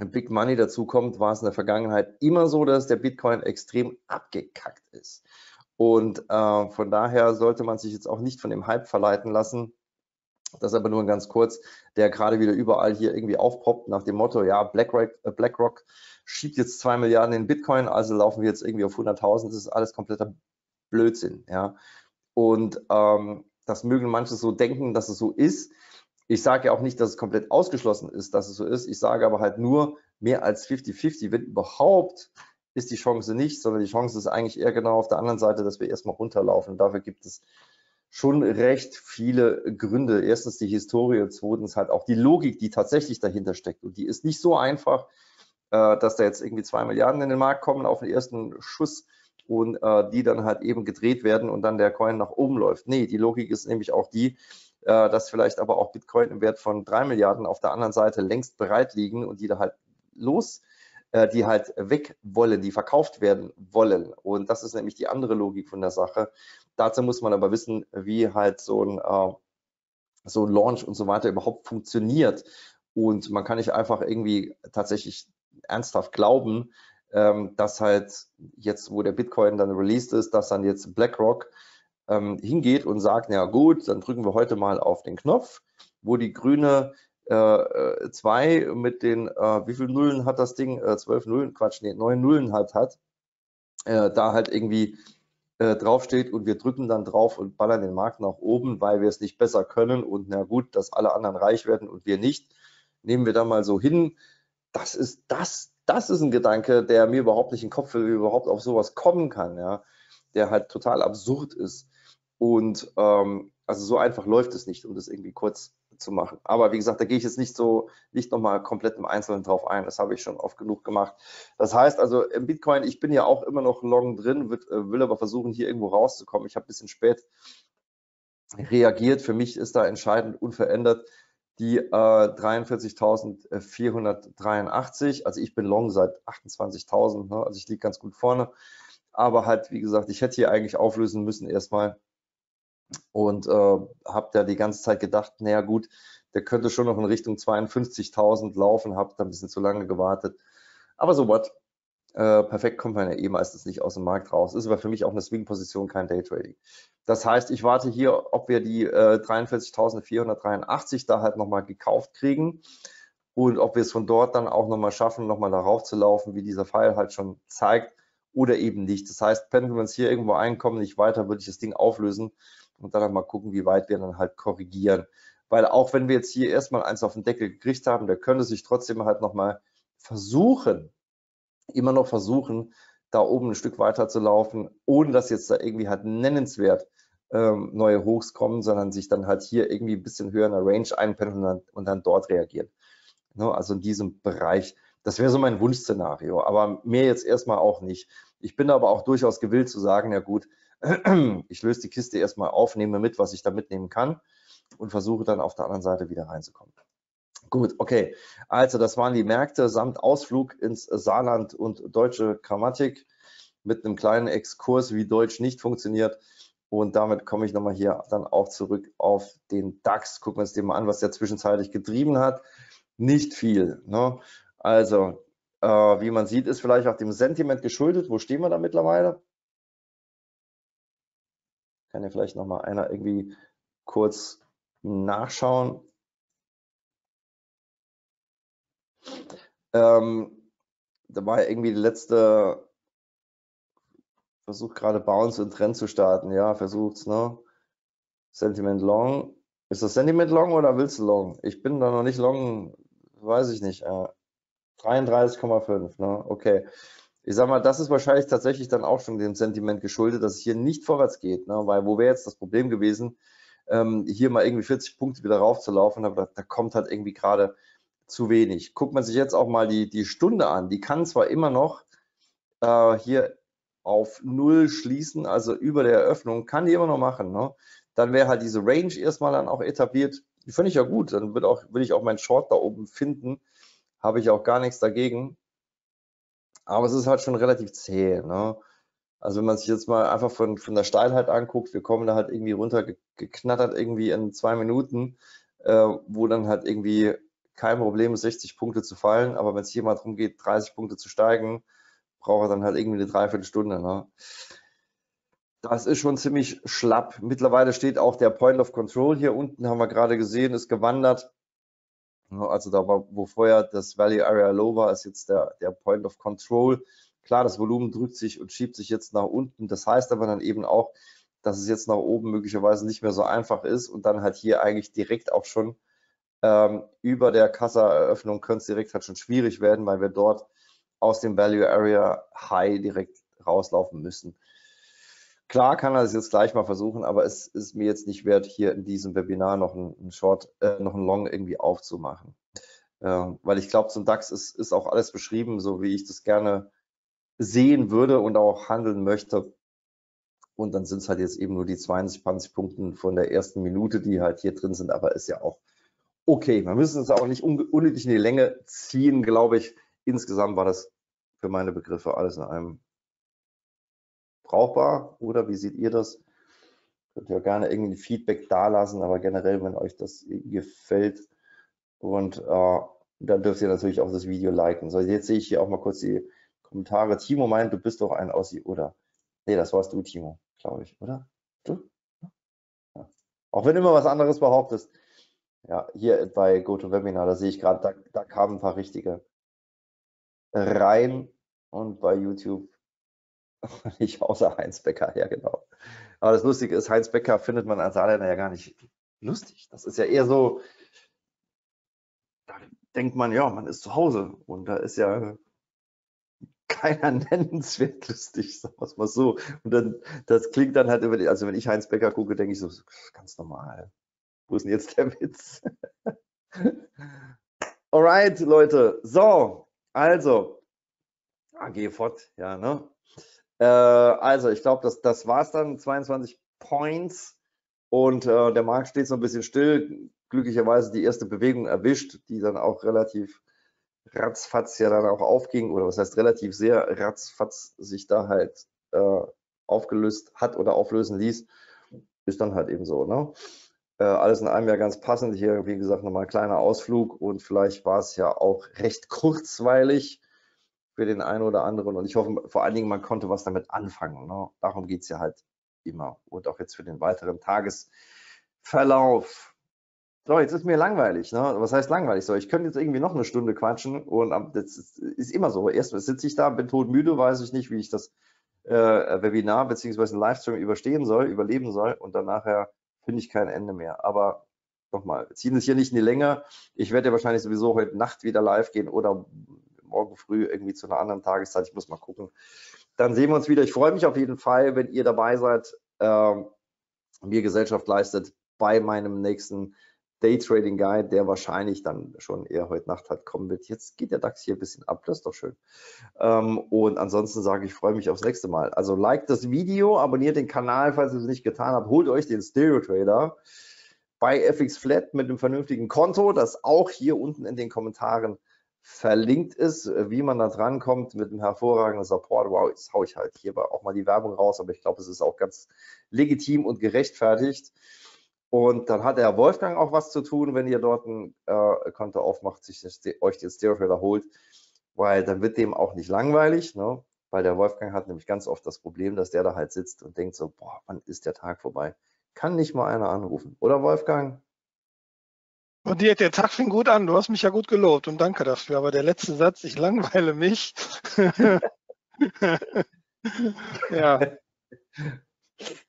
Big Money dazu kommt, war es in der Vergangenheit immer so, dass der Bitcoin extrem abgekackt ist. Und äh, von daher sollte man sich jetzt auch nicht von dem Hype verleiten lassen. Das aber nur ganz kurz, der gerade wieder überall hier irgendwie aufpoppt nach dem Motto, ja, BlackRock, äh, BlackRock schiebt jetzt zwei Milliarden in Bitcoin, also laufen wir jetzt irgendwie auf 100.000. Das ist alles kompletter Blödsinn. Ja. Und ähm, das mögen manche so denken, dass es so ist. Ich sage ja auch nicht, dass es komplett ausgeschlossen ist, dass es so ist. Ich sage aber halt nur, mehr als 50-50, wenn überhaupt, ist die Chance nicht, sondern die Chance ist eigentlich eher genau auf der anderen Seite, dass wir erstmal runterlaufen. Dafür gibt es schon recht viele Gründe. Erstens die Historie zweitens halt auch die Logik, die tatsächlich dahinter steckt. Und die ist nicht so einfach, äh, dass da jetzt irgendwie zwei Milliarden in den Markt kommen auf den ersten Schuss und äh, die dann halt eben gedreht werden und dann der Coin nach oben läuft. Nee, die Logik ist nämlich auch die, äh, dass vielleicht aber auch Bitcoin im Wert von drei Milliarden auf der anderen Seite längst bereit liegen und die da halt los, äh, die halt weg wollen, die verkauft werden wollen. Und das ist nämlich die andere Logik von der Sache. Dazu muss man aber wissen, wie halt so ein, äh, so ein Launch und so weiter überhaupt funktioniert. Und man kann nicht einfach irgendwie tatsächlich ernsthaft glauben, ähm, dass halt jetzt, wo der Bitcoin dann released ist, dass dann jetzt BlackRock ähm, hingeht und sagt, ja gut, dann drücken wir heute mal auf den Knopf, wo die grüne 2 äh, mit den, äh, wie viele Nullen hat das Ding? Äh, 12 Nullen, Quatsch, nee, 9 Nullen halt hat, äh, da halt irgendwie äh, draufsteht und wir drücken dann drauf und ballern den Markt nach oben, weil wir es nicht besser können und na gut, dass alle anderen reich werden und wir nicht, nehmen wir da mal so hin, das ist das, das ist ein Gedanke, der mir überhaupt nicht in den Kopf will, wie überhaupt auf sowas kommen kann, ja, der halt total absurd ist. Und ähm, also so einfach läuft es nicht, um das irgendwie kurz zu machen. Aber wie gesagt, da gehe ich jetzt nicht so, nicht nochmal komplett im Einzelnen drauf ein. Das habe ich schon oft genug gemacht. Das heißt also, im Bitcoin, ich bin ja auch immer noch long drin, wird, äh, will aber versuchen, hier irgendwo rauszukommen. Ich habe ein bisschen spät reagiert. Für mich ist da entscheidend unverändert die äh, 43.483. Also ich bin long seit 28.000, ne? also ich liege ganz gut vorne. Aber halt, wie gesagt, ich hätte hier eigentlich auflösen müssen erstmal und äh, habe da die ganze Zeit gedacht, naja gut, der könnte schon noch in Richtung 52.000 laufen, habe da ein bisschen zu lange gewartet. Aber so what? Äh, perfekt kommt man ja eh meistens nicht aus dem Markt raus. Ist aber für mich auch eine Swing-Position, kein Daytrading. Das heißt, ich warte hier, ob wir die äh, 43.483 da halt nochmal gekauft kriegen und ob wir es von dort dann auch nochmal schaffen, nochmal darauf zu laufen, wie dieser Pfeil halt schon zeigt oder eben nicht. Das heißt, wenn wir uns hier irgendwo einkommen, nicht weiter, würde ich das Ding auflösen und dann mal gucken, wie weit wir dann halt korrigieren. Weil auch wenn wir jetzt hier erstmal eins auf den Deckel gekriegt haben, der könnte sich trotzdem halt nochmal versuchen, immer noch versuchen, da oben ein Stück weiter zu laufen, ohne dass jetzt da irgendwie halt nennenswert ähm, neue Hochs kommen, sondern sich dann halt hier irgendwie ein bisschen höher in der Range einpendeln und dann, und dann dort reagieren. Ne, also in diesem Bereich. Das wäre so mein Wunschszenario, aber mehr jetzt erstmal auch nicht. Ich bin aber auch durchaus gewillt zu sagen, ja gut, ich löse die Kiste erstmal auf, nehme mit, was ich da mitnehmen kann und versuche dann auf der anderen Seite wieder reinzukommen. Gut, okay. Also das waren die Märkte samt Ausflug ins Saarland und deutsche Grammatik mit einem kleinen Exkurs, wie Deutsch nicht funktioniert. Und damit komme ich nochmal hier dann auch zurück auf den DAX. Gucken wir uns den mal an, was der zwischenzeitlich getrieben hat. Nicht viel. Ne? Also, äh, wie man sieht, ist vielleicht auch dem Sentiment geschuldet. Wo stehen wir da mittlerweile? Kann ja vielleicht noch mal einer irgendwie kurz nachschauen. Ähm, da war ja irgendwie die letzte Versuch gerade Bounce und Trend zu starten. Ja, versucht's, ne? Sentiment Long. Ist das Sentiment Long oder willst du Long? Ich bin da noch nicht Long, weiß ich nicht. Äh, 33,5, ne? Okay. Ich sag mal, das ist wahrscheinlich tatsächlich dann auch schon dem Sentiment geschuldet, dass es hier nicht vorwärts geht, ne? Weil wo wäre jetzt das Problem gewesen, ähm, hier mal irgendwie 40 Punkte wieder raufzulaufen, aber da, da kommt halt irgendwie gerade zu wenig. Guckt man sich jetzt auch mal die, die Stunde an, die kann zwar immer noch äh, hier auf Null schließen, also über der Eröffnung, kann die immer noch machen. Ne? Dann wäre halt diese Range erstmal dann auch etabliert. Die finde ich ja gut. Dann wird auch, will ich auch meinen Short da oben finden. Habe ich auch gar nichts dagegen. Aber es ist halt schon relativ zäh. Ne? Also wenn man sich jetzt mal einfach von, von der Steilheit anguckt, wir kommen da halt irgendwie runter geknattert irgendwie in zwei Minuten, äh, wo dann halt irgendwie kein Problem ist, 60 Punkte zu fallen. Aber wenn es hier mal darum geht, 30 Punkte zu steigen, braucht er dann halt irgendwie eine Dreiviertelstunde. Ne? Das ist schon ziemlich schlapp. Mittlerweile steht auch der Point of Control hier unten, haben wir gerade gesehen, ist gewandert. Also da war, wo vorher das Value Area Low war, ist jetzt der, der Point of Control. Klar, das Volumen drückt sich und schiebt sich jetzt nach unten. Das heißt aber dann eben auch, dass es jetzt nach oben möglicherweise nicht mehr so einfach ist und dann halt hier eigentlich direkt auch schon ähm, über der Kassaeröffnung könnte es direkt halt schon schwierig werden, weil wir dort aus dem Value Area High direkt rauslaufen müssen. Klar kann er es jetzt gleich mal versuchen, aber es ist mir jetzt nicht wert, hier in diesem Webinar noch einen Short, äh, noch einen Long irgendwie aufzumachen. Äh, weil ich glaube, zum DAX ist, ist auch alles beschrieben, so wie ich das gerne sehen würde und auch handeln möchte. Und dann sind es halt jetzt eben nur die 20, 20 Punkte von der ersten Minute, die halt hier drin sind, aber ist ja auch okay. Man müssen es auch nicht unnötig in die Länge ziehen, glaube ich. Insgesamt war das für meine Begriffe alles in einem brauchbar oder wie seht ihr das? Könnt ihr gerne irgendwie Feedback dalassen, aber generell, wenn euch das gefällt und äh, dann dürft ihr natürlich auch das Video liken. So, jetzt sehe ich hier auch mal kurz die Kommentare. Timo meint, du bist doch ein Aussie, oder? Nee, das warst du, Timo, glaube ich, oder? Du? Ja. Auch wenn immer was anderes behauptest. Ja, hier bei GoToWebinar, da sehe ich gerade, da, da kamen ein paar richtige rein und bei YouTube nicht außer Heinz Becker, ja genau. Aber das Lustige ist, Heinz Becker findet man als Saarländer ja gar nicht lustig. Das ist ja eher so, da denkt man, ja, man ist zu Hause und da ist ja keiner nennenswert lustig, sagen wir es mal so. Und dann, das klingt dann halt über die, also wenn ich Heinz Becker gucke, denke ich so, ganz normal. Wo ist denn jetzt der Witz? Alright, Leute. So, also, AG fort, ja, ne? Äh, also, ich glaube, das, das war es dann, 22 Points und äh, der Markt steht so ein bisschen still. Glücklicherweise die erste Bewegung erwischt, die dann auch relativ ratzfatz ja dann auch aufging, oder was heißt relativ sehr ratzfatz sich da halt äh, aufgelöst hat oder auflösen ließ, ist dann halt eben so, ne? Äh, alles in einem ja ganz passend. Hier, wie gesagt, nochmal ein kleiner Ausflug und vielleicht war es ja auch recht kurzweilig für den einen oder anderen. Und ich hoffe vor allen Dingen, man konnte was damit anfangen. Ne? Darum geht es ja halt immer. Und auch jetzt für den weiteren Tagesverlauf. So, jetzt ist mir langweilig. Ne? Was heißt langweilig? So, ich könnte jetzt irgendwie noch eine Stunde quatschen und das ist immer so. Erst sitze ich da, bin todmüde, weiß ich nicht, wie ich das äh, Webinar bzw. Livestream überstehen soll, überleben soll und dann nachher finde ich kein Ende mehr. Aber nochmal, ziehen es hier nicht in die Länge. Ich werde ja wahrscheinlich sowieso heute Nacht wieder live gehen oder morgen früh irgendwie zu einer anderen Tageszeit. Ich muss mal gucken. Dann sehen wir uns wieder. Ich freue mich auf jeden Fall, wenn ihr dabei seid, äh, mir Gesellschaft leistet bei meinem nächsten Daytrading Guide, der wahrscheinlich dann schon eher heute Nacht halt kommen wird. Jetzt geht der DAX hier ein bisschen ab, das ist doch schön. Ähm, und ansonsten sage ich, freue mich aufs nächste Mal. Also liked das Video, abonniert den Kanal, falls ihr es nicht getan habt, holt euch den Stereo Trader bei FX Flat mit einem vernünftigen Konto, das auch hier unten in den Kommentaren verlinkt ist, wie man da drankommt mit einem hervorragenden Support. Wow, jetzt haue ich halt hier auch mal die Werbung raus, aber ich glaube, es ist auch ganz legitim und gerechtfertigt. Und dann hat der Wolfgang auch was zu tun, wenn ihr dort ein äh, Konto aufmacht, sich euch den Stereo holt, weil dann wird dem auch nicht langweilig. Ne? weil der Wolfgang hat nämlich ganz oft das Problem, dass der da halt sitzt und denkt so, boah, wann ist der Tag vorbei? Kann nicht mal einer anrufen. Oder Wolfgang? Und dir, der Tag fing gut an. Du hast mich ja gut gelobt und danke dafür. Aber der letzte Satz, ich langweile mich. ja.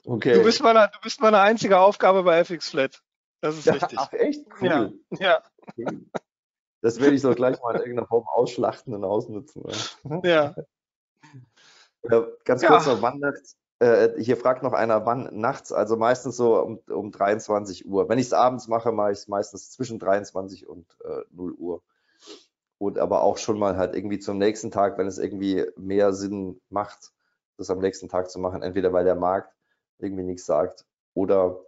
Okay. Du bist, meine, du bist meine einzige Aufgabe bei FX Flat. Das ist ja, richtig. Ach, echt? Cool. Ja. ja. Okay. Das werde ich doch gleich mal in irgendeiner Form ausschlachten und ausnutzen. Ja. ja ganz kurz ja. noch, wann äh, hier fragt noch einer, wann nachts, also meistens so um, um 23 Uhr. Wenn ich es abends mache, mache ich es meistens zwischen 23 und äh, 0 Uhr. Und aber auch schon mal halt irgendwie zum nächsten Tag, wenn es irgendwie mehr Sinn macht, das am nächsten Tag zu machen. Entweder weil der Markt irgendwie nichts sagt oder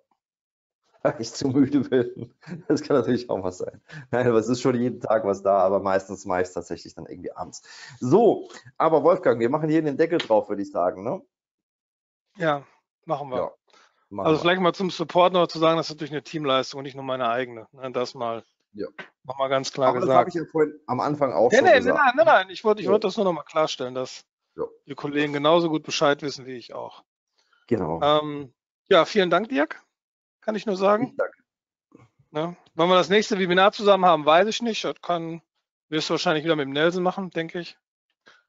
weil ich zu müde bin. Das kann natürlich auch was sein. Nein, aber es ist schon jeden Tag was da, aber meistens mache ich es tatsächlich dann irgendwie abends. So, aber Wolfgang, wir machen hier den Deckel drauf, würde ich sagen, ne? Ja, machen wir. Ja, machen also wir. vielleicht mal zum Support noch zu sagen, das ist natürlich eine Teamleistung und nicht nur meine eigene. Ne, das mal. Ja. Nochmal ganz klar aber gesagt. Das habe ich ja vorhin am Anfang auch nee, schon nee, gesagt. Nein, nein, nein, ich wollte ich ja. wollte das nur nochmal klarstellen, dass ja. die Kollegen genauso gut Bescheid wissen wie ich auch. Genau. Ähm, ja, vielen Dank, Dirk kann ich nur sagen. Danke. Ja, wenn wir das nächste Webinar zusammen haben, weiß ich nicht. Das kann, wirst du wahrscheinlich wieder mit dem Nelson machen, denke ich.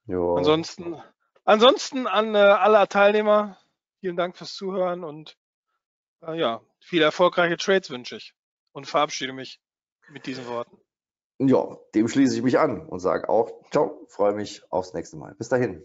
Jo. Ansonsten, ansonsten an äh, alle Teilnehmer, vielen Dank fürs Zuhören und äh, ja, viele erfolgreiche Trades wünsche ich und verabschiede mich mit diesen Worten. Ja, dem schließe ich mich an und sage auch, ciao, freue mich aufs nächste Mal. Bis dahin.